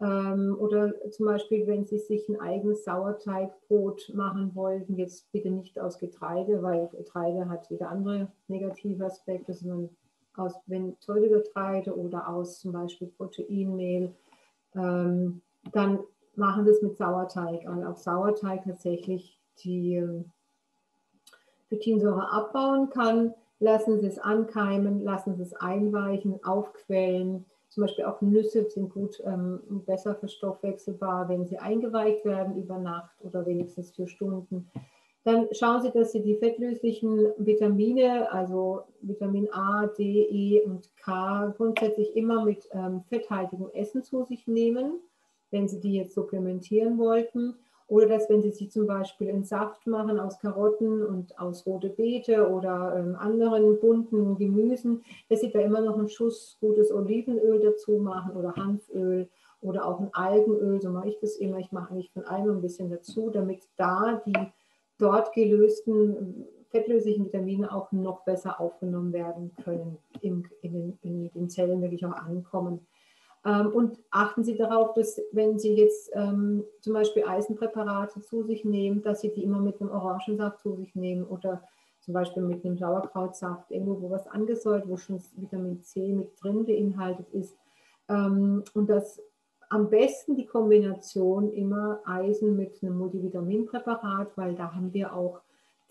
Ähm, oder zum Beispiel, wenn Sie sich ein eigenes Sauerteigbrot machen wollten, jetzt bitte nicht aus Getreide, weil Getreide hat wieder andere negative Aspekte, sondern aus Getreide oder aus zum Beispiel Proteinmehl. Ähm, dann machen es mit Sauerteig, weil auch Sauerteig tatsächlich die Phytinsäure ähm, abbauen kann. Lassen Sie es ankeimen, lassen Sie es einweichen, aufquellen. Zum Beispiel auch Nüsse sind gut ähm, besser verstoffwechselbar, wenn sie eingeweicht werden über Nacht oder wenigstens vier Stunden. Dann schauen Sie, dass Sie die fettlöslichen Vitamine, also Vitamin A, D, E und K, grundsätzlich immer mit ähm, fetthaltigem Essen zu sich nehmen wenn Sie die jetzt supplementieren wollten. Oder dass, wenn Sie sich zum Beispiel einen Saft machen aus Karotten und aus rote Beete oder ähm, anderen bunten Gemüsen, dass Sie da immer noch einen Schuss gutes Olivenöl dazu machen oder Hanföl oder auch ein Algenöl. So mache ich das immer. Ich mache eigentlich von allem ein bisschen dazu, damit da die dort gelösten fettlöslichen Vitamine auch noch besser aufgenommen werden können, in, in, den, in den Zellen wirklich auch ankommen. Ähm, und achten Sie darauf, dass wenn Sie jetzt ähm, zum Beispiel Eisenpräparate zu sich nehmen, dass Sie die immer mit einem Orangensaft zu sich nehmen oder zum Beispiel mit einem Sauerkrautsaft, irgendwo wo was angesäuert, wo schon Vitamin C mit drin beinhaltet ist. Ähm, und dass am besten die Kombination immer Eisen mit einem Multivitaminpräparat, weil da haben wir auch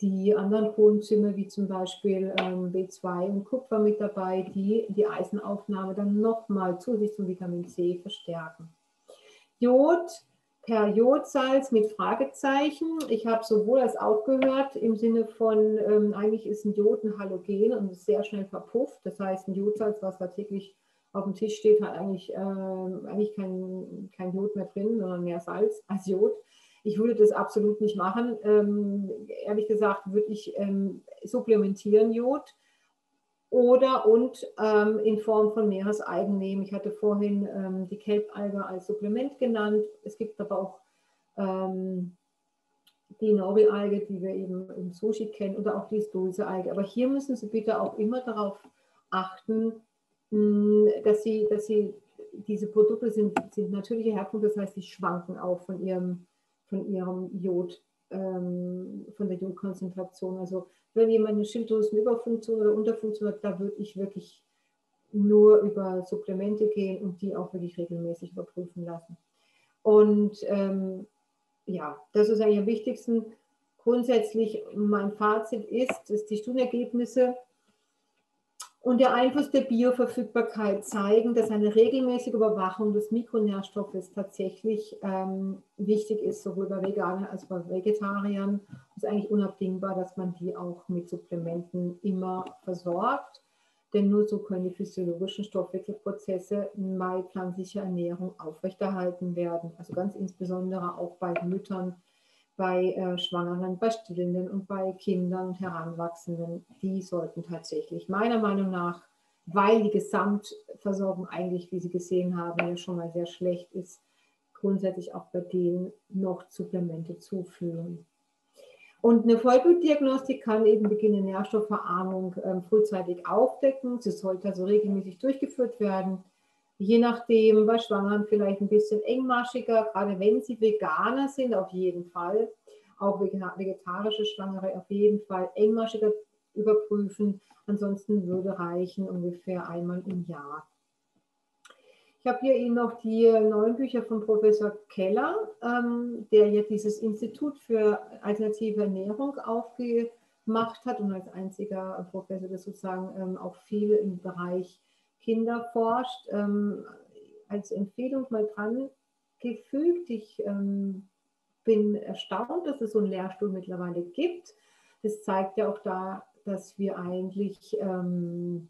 die anderen Coenzyme, wie zum Beispiel ähm, B2 und Kupfer mit dabei, die die Eisenaufnahme dann nochmal zusätzlich zum Vitamin C verstärken. Jod per Jodsalz mit Fragezeichen. Ich habe sowohl als auch gehört im Sinne von, ähm, eigentlich ist ein Jod ein Halogen und ist sehr schnell verpufft. Das heißt, ein Jodsalz, was da täglich auf dem Tisch steht, hat eigentlich, äh, eigentlich kein, kein Jod mehr drin, sondern mehr Salz als Jod. Ich würde das absolut nicht machen. Ähm, ehrlich gesagt würde ich ähm, supplementieren Jod oder und ähm, in Form von Meereseigen nehmen. Ich hatte vorhin ähm, die Kelbalge als Supplement genannt. Es gibt aber auch ähm, die Nori-Alge, die wir eben im Sushi kennen, oder auch die Stulse-Alge. Aber hier müssen Sie bitte auch immer darauf achten, mh, dass Sie, dass Sie diese Produkte sind, sind natürliche Herkunft, das heißt, sie schwanken auch von ihrem von ihrem Jod, ähm, von der Jodkonzentration. Also wenn jemand eine Schilddrüsenüberfunktion oder Unterfunktion hat, da würde ich wirklich nur über Supplemente gehen und die auch wirklich regelmäßig überprüfen lassen. Und ähm, ja, das ist eigentlich am wichtigsten. Grundsätzlich mein Fazit ist, dass die Studienergebnisse und der Einfluss der Bioverfügbarkeit zeigen, dass eine regelmäßige Überwachung des Mikronährstoffes tatsächlich ähm, wichtig ist, sowohl bei Veganern als auch bei Vegetariern. Es ist eigentlich unabdingbar, dass man die auch mit Supplementen immer versorgt, denn nur so können die physiologischen Stoffwechselprozesse bei pflanzlicher Ernährung aufrechterhalten werden. Also ganz insbesondere auch bei Müttern, bei äh, Schwangeren, bei Stillenden und bei Kindern und Heranwachsenden, die sollten tatsächlich meiner Meinung nach, weil die Gesamtversorgung eigentlich, wie Sie gesehen haben, ja schon mal sehr schlecht ist, grundsätzlich auch bei denen noch Supplemente zuführen. Und eine Vollblutdiagnostik kann eben Beginn Nährstoffverarmung äh, frühzeitig aufdecken. Sie sollte also regelmäßig durchgeführt werden je nachdem, bei Schwangeren vielleicht ein bisschen engmaschiger, gerade wenn sie Veganer sind, auf jeden Fall. Auch vegetarische Schwangere auf jeden Fall engmaschiger überprüfen. Ansonsten würde reichen ungefähr einmal im Jahr. Ich habe hier Ihnen noch die neuen Bücher von Professor Keller, ähm, der jetzt dieses Institut für alternative Ernährung aufgemacht hat und als einziger Professor, der sozusagen ähm, auch viel im Bereich Kinder forscht, ähm, als Empfehlung mal dran gefügt. Ich ähm, bin erstaunt, dass es so einen Lehrstuhl mittlerweile gibt. Das zeigt ja auch da, dass wir eigentlich ähm,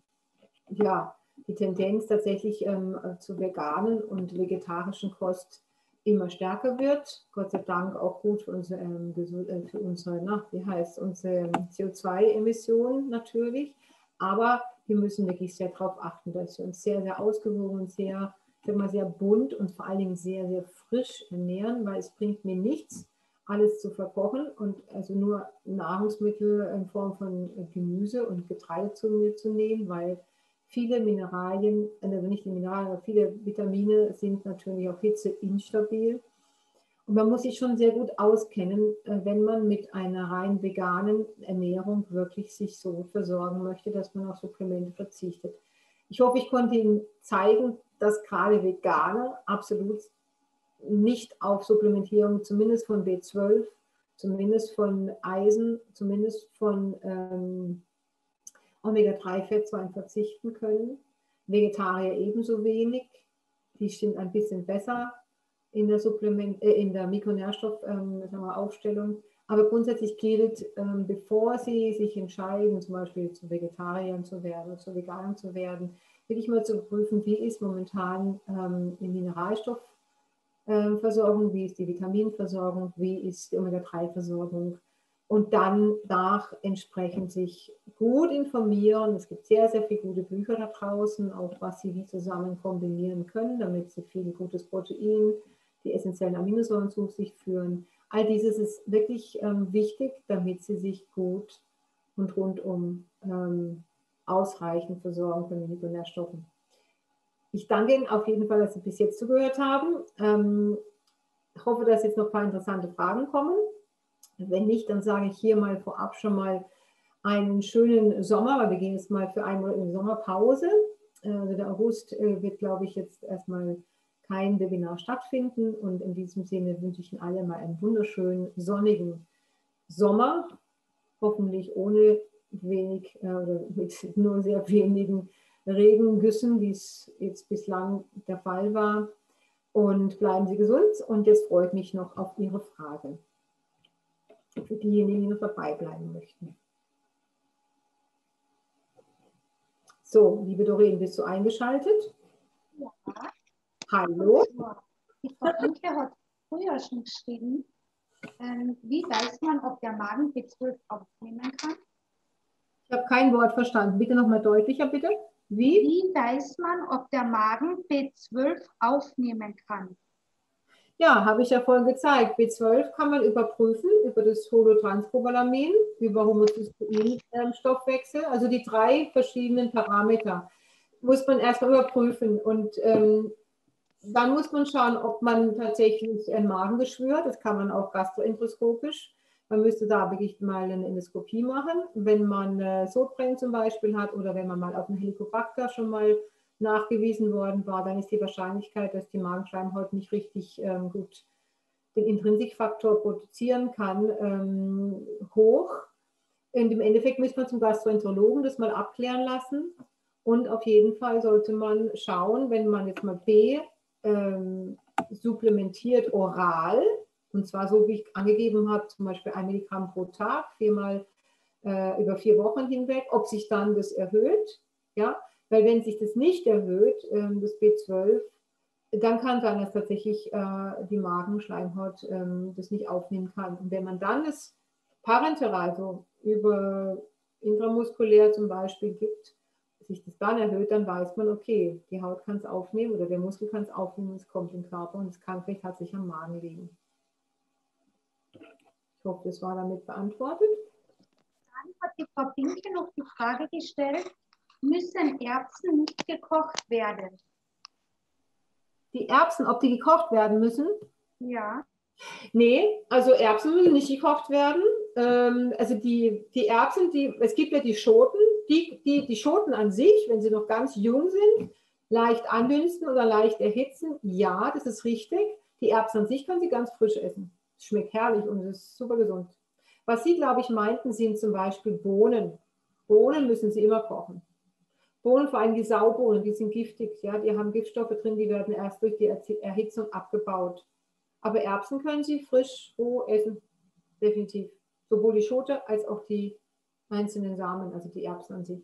ja, die Tendenz tatsächlich ähm, zu veganen und vegetarischen Kost immer stärker wird. Gott sei Dank auch gut für unsere, ähm, äh, für unsere na, wie heißt, unsere CO2-Emissionen natürlich. Aber wir müssen wirklich sehr darauf achten, dass wir uns sehr, sehr ausgewogen und sehr, ich mal, sehr bunt und vor allen Dingen sehr, sehr frisch ernähren, weil es bringt mir nichts, alles zu verkochen und also nur Nahrungsmittel in Form von Gemüse und Getreide zu mir zu nehmen, weil viele Mineralien, also nicht die Mineralien, aber viele Vitamine sind natürlich auf Hitze instabil. Und man muss sich schon sehr gut auskennen, äh, wenn man mit einer rein veganen Ernährung wirklich sich so versorgen möchte, dass man auf Supplemente verzichtet. Ich hoffe, ich konnte Ihnen zeigen, dass gerade Veganer absolut nicht auf Supplementierung, zumindest von B12, zumindest von Eisen, zumindest von ähm, Omega-3-Fettsäuren verzichten können. Vegetarier ebenso wenig. Die sind ein bisschen besser in der, Supplement, äh, in der Mikronährstoffaufstellung. Ähm, Aber grundsätzlich gilt, ähm, bevor Sie sich entscheiden, zum Beispiel zu Vegetariern zu werden oder zu Veganern zu werden, wirklich mal zu prüfen, wie ist momentan ähm, die Mineralstoffversorgung, wie ist die Vitaminversorgung, wie ist die Omega-3-Versorgung und dann nach entsprechend sich gut informieren. Es gibt sehr, sehr viele gute Bücher da draußen, auch was Sie wie zusammen kombinieren können, damit Sie viel gutes Protein, die essentiellen Aminosäuren zu sich führen. All dieses ist wirklich ähm, wichtig, damit Sie sich gut und rundum ähm, ausreichend versorgen können mit Nährstoffen. Ich danke Ihnen auf jeden Fall, dass Sie bis jetzt zugehört haben. Ähm, ich hoffe, dass jetzt noch ein paar interessante Fragen kommen. Wenn nicht, dann sage ich hier mal vorab schon mal einen schönen Sommer, weil wir gehen jetzt mal für einen Monat in die Sommerpause. Also der August äh, wird, glaube ich, jetzt erstmal kein Webinar stattfinden. Und in diesem Sinne wünsche ich Ihnen alle mal einen wunderschönen sonnigen Sommer, hoffentlich ohne wenig äh, oder mit nur sehr wenigen Regengüssen, wie es jetzt bislang der Fall war. Und bleiben Sie gesund. Und jetzt freue ich mich noch auf Ihre Fragen für diejenigen, die noch dabei bleiben möchten. So, liebe Doreen, bist du eingeschaltet? Ja. Hallo. Die Frau Inke hat früher schon geschrieben, ähm, wie weiß man, ob der Magen B12 aufnehmen kann? Ich habe kein Wort verstanden. Bitte nochmal deutlicher, bitte. Wie? Wie weiß man, ob der Magen B12 aufnehmen kann? Ja, habe ich ja vorhin gezeigt. B12 kann man überprüfen über das Holotranscobalamin, über Homocystein-Stoffwechsel, also die drei verschiedenen Parameter muss man erstmal überprüfen. Und ähm, dann muss man schauen, ob man tatsächlich ein Magengeschwür, das kann man auch gastroenteroskopisch, man müsste da wirklich mal eine Endoskopie machen. Wenn man äh, Sodbrennen zum Beispiel hat oder wenn man mal auf einen Helicobacter schon mal nachgewiesen worden war, dann ist die Wahrscheinlichkeit, dass die Magenschleimhaut nicht richtig ähm, gut den Intrinsikfaktor produzieren kann, ähm, hoch. Und im Endeffekt müsste man zum Gastroenterologen das mal abklären lassen. Und auf jeden Fall sollte man schauen, wenn man jetzt mal B ähm, supplementiert oral, und zwar so, wie ich angegeben habe, zum Beispiel ein Milligramm pro Tag, viermal äh, über vier Wochen hinweg, ob sich dann das erhöht. Ja, weil wenn sich das nicht erhöht, ähm, das B12, dann kann sein, dass tatsächlich äh, die Magenschleimhaut ähm, das nicht aufnehmen kann. Und wenn man dann das parenteral, so über intramuskulär zum Beispiel gibt, sich das dann erhöht, dann weiß man, okay, die Haut kann es aufnehmen oder der Muskel kann es aufnehmen, es kommt im Körper und es kann vielleicht tatsächlich am Magen liegen. Ich hoffe, das war damit beantwortet. Dann hat die Frau Pinke noch die Frage gestellt, müssen Erbsen nicht gekocht werden? Die Erbsen, ob die gekocht werden müssen? Ja. Nee, also Erbsen müssen nicht gekocht werden. Ähm, also die, die Erbsen, die, es gibt ja die Schoten, die, die, die Schoten an sich, wenn sie noch ganz jung sind, leicht andünsten oder leicht erhitzen. Ja, das ist richtig. Die Erbsen an sich können Sie ganz frisch essen. Es schmeckt herrlich und es ist super gesund. Was Sie, glaube ich, meinten, sind zum Beispiel Bohnen. Bohnen müssen Sie immer kochen. Bohnen, vor allem die Saubohnen, die sind giftig. Ja? Die haben Giftstoffe drin, die werden erst durch die Erhitzung abgebaut. Aber Erbsen können Sie frisch, roh essen. Definitiv. Sowohl die Schote als auch die einzelnen Samen, also die Erbsen an sich.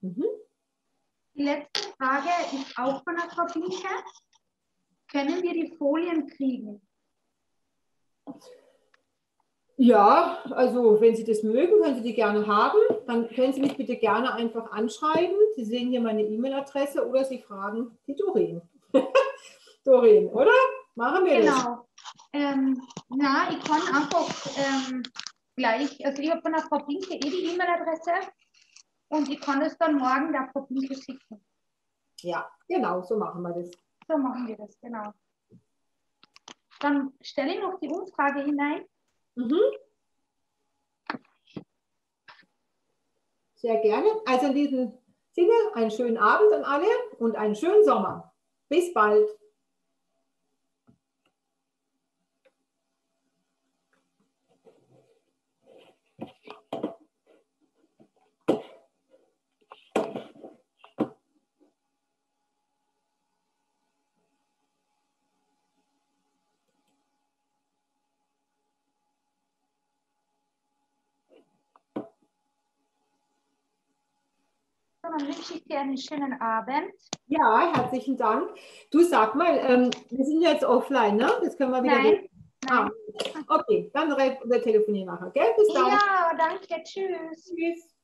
Mhm. Die letzte Frage ist auch von der Frau Pinke. Können wir die Folien kriegen? Ja, also wenn Sie das mögen, können Sie die gerne haben. Dann können Sie mich bitte gerne einfach anschreiben. Sie sehen hier meine E-Mail-Adresse oder Sie fragen die Doreen. Doreen, oder? Machen wir genau. das. Ähm, na, ich kann einfach ähm, gleich, also ich habe von der Frau Pinke eh die E-Mail-Adresse und ich kann es dann morgen der Frau Pinke schicken. Ja, genau, so machen wir das. So machen wir das, genau. Dann stelle ich noch die Umfrage hinein. Mhm. Sehr gerne. Also in diesem Sinne, einen schönen Abend an alle und einen schönen Sommer. Bis bald. Dann wünsche ich dir einen schönen Abend. Ja, herzlichen Dank. Du sag mal, ähm, wir sind jetzt offline, ne? Jetzt können wir wieder. Nein, Ah, okay, dann re- wir telefonieren nachher, gell? Bis dann. Ja, danke, tschüss. Tschüss.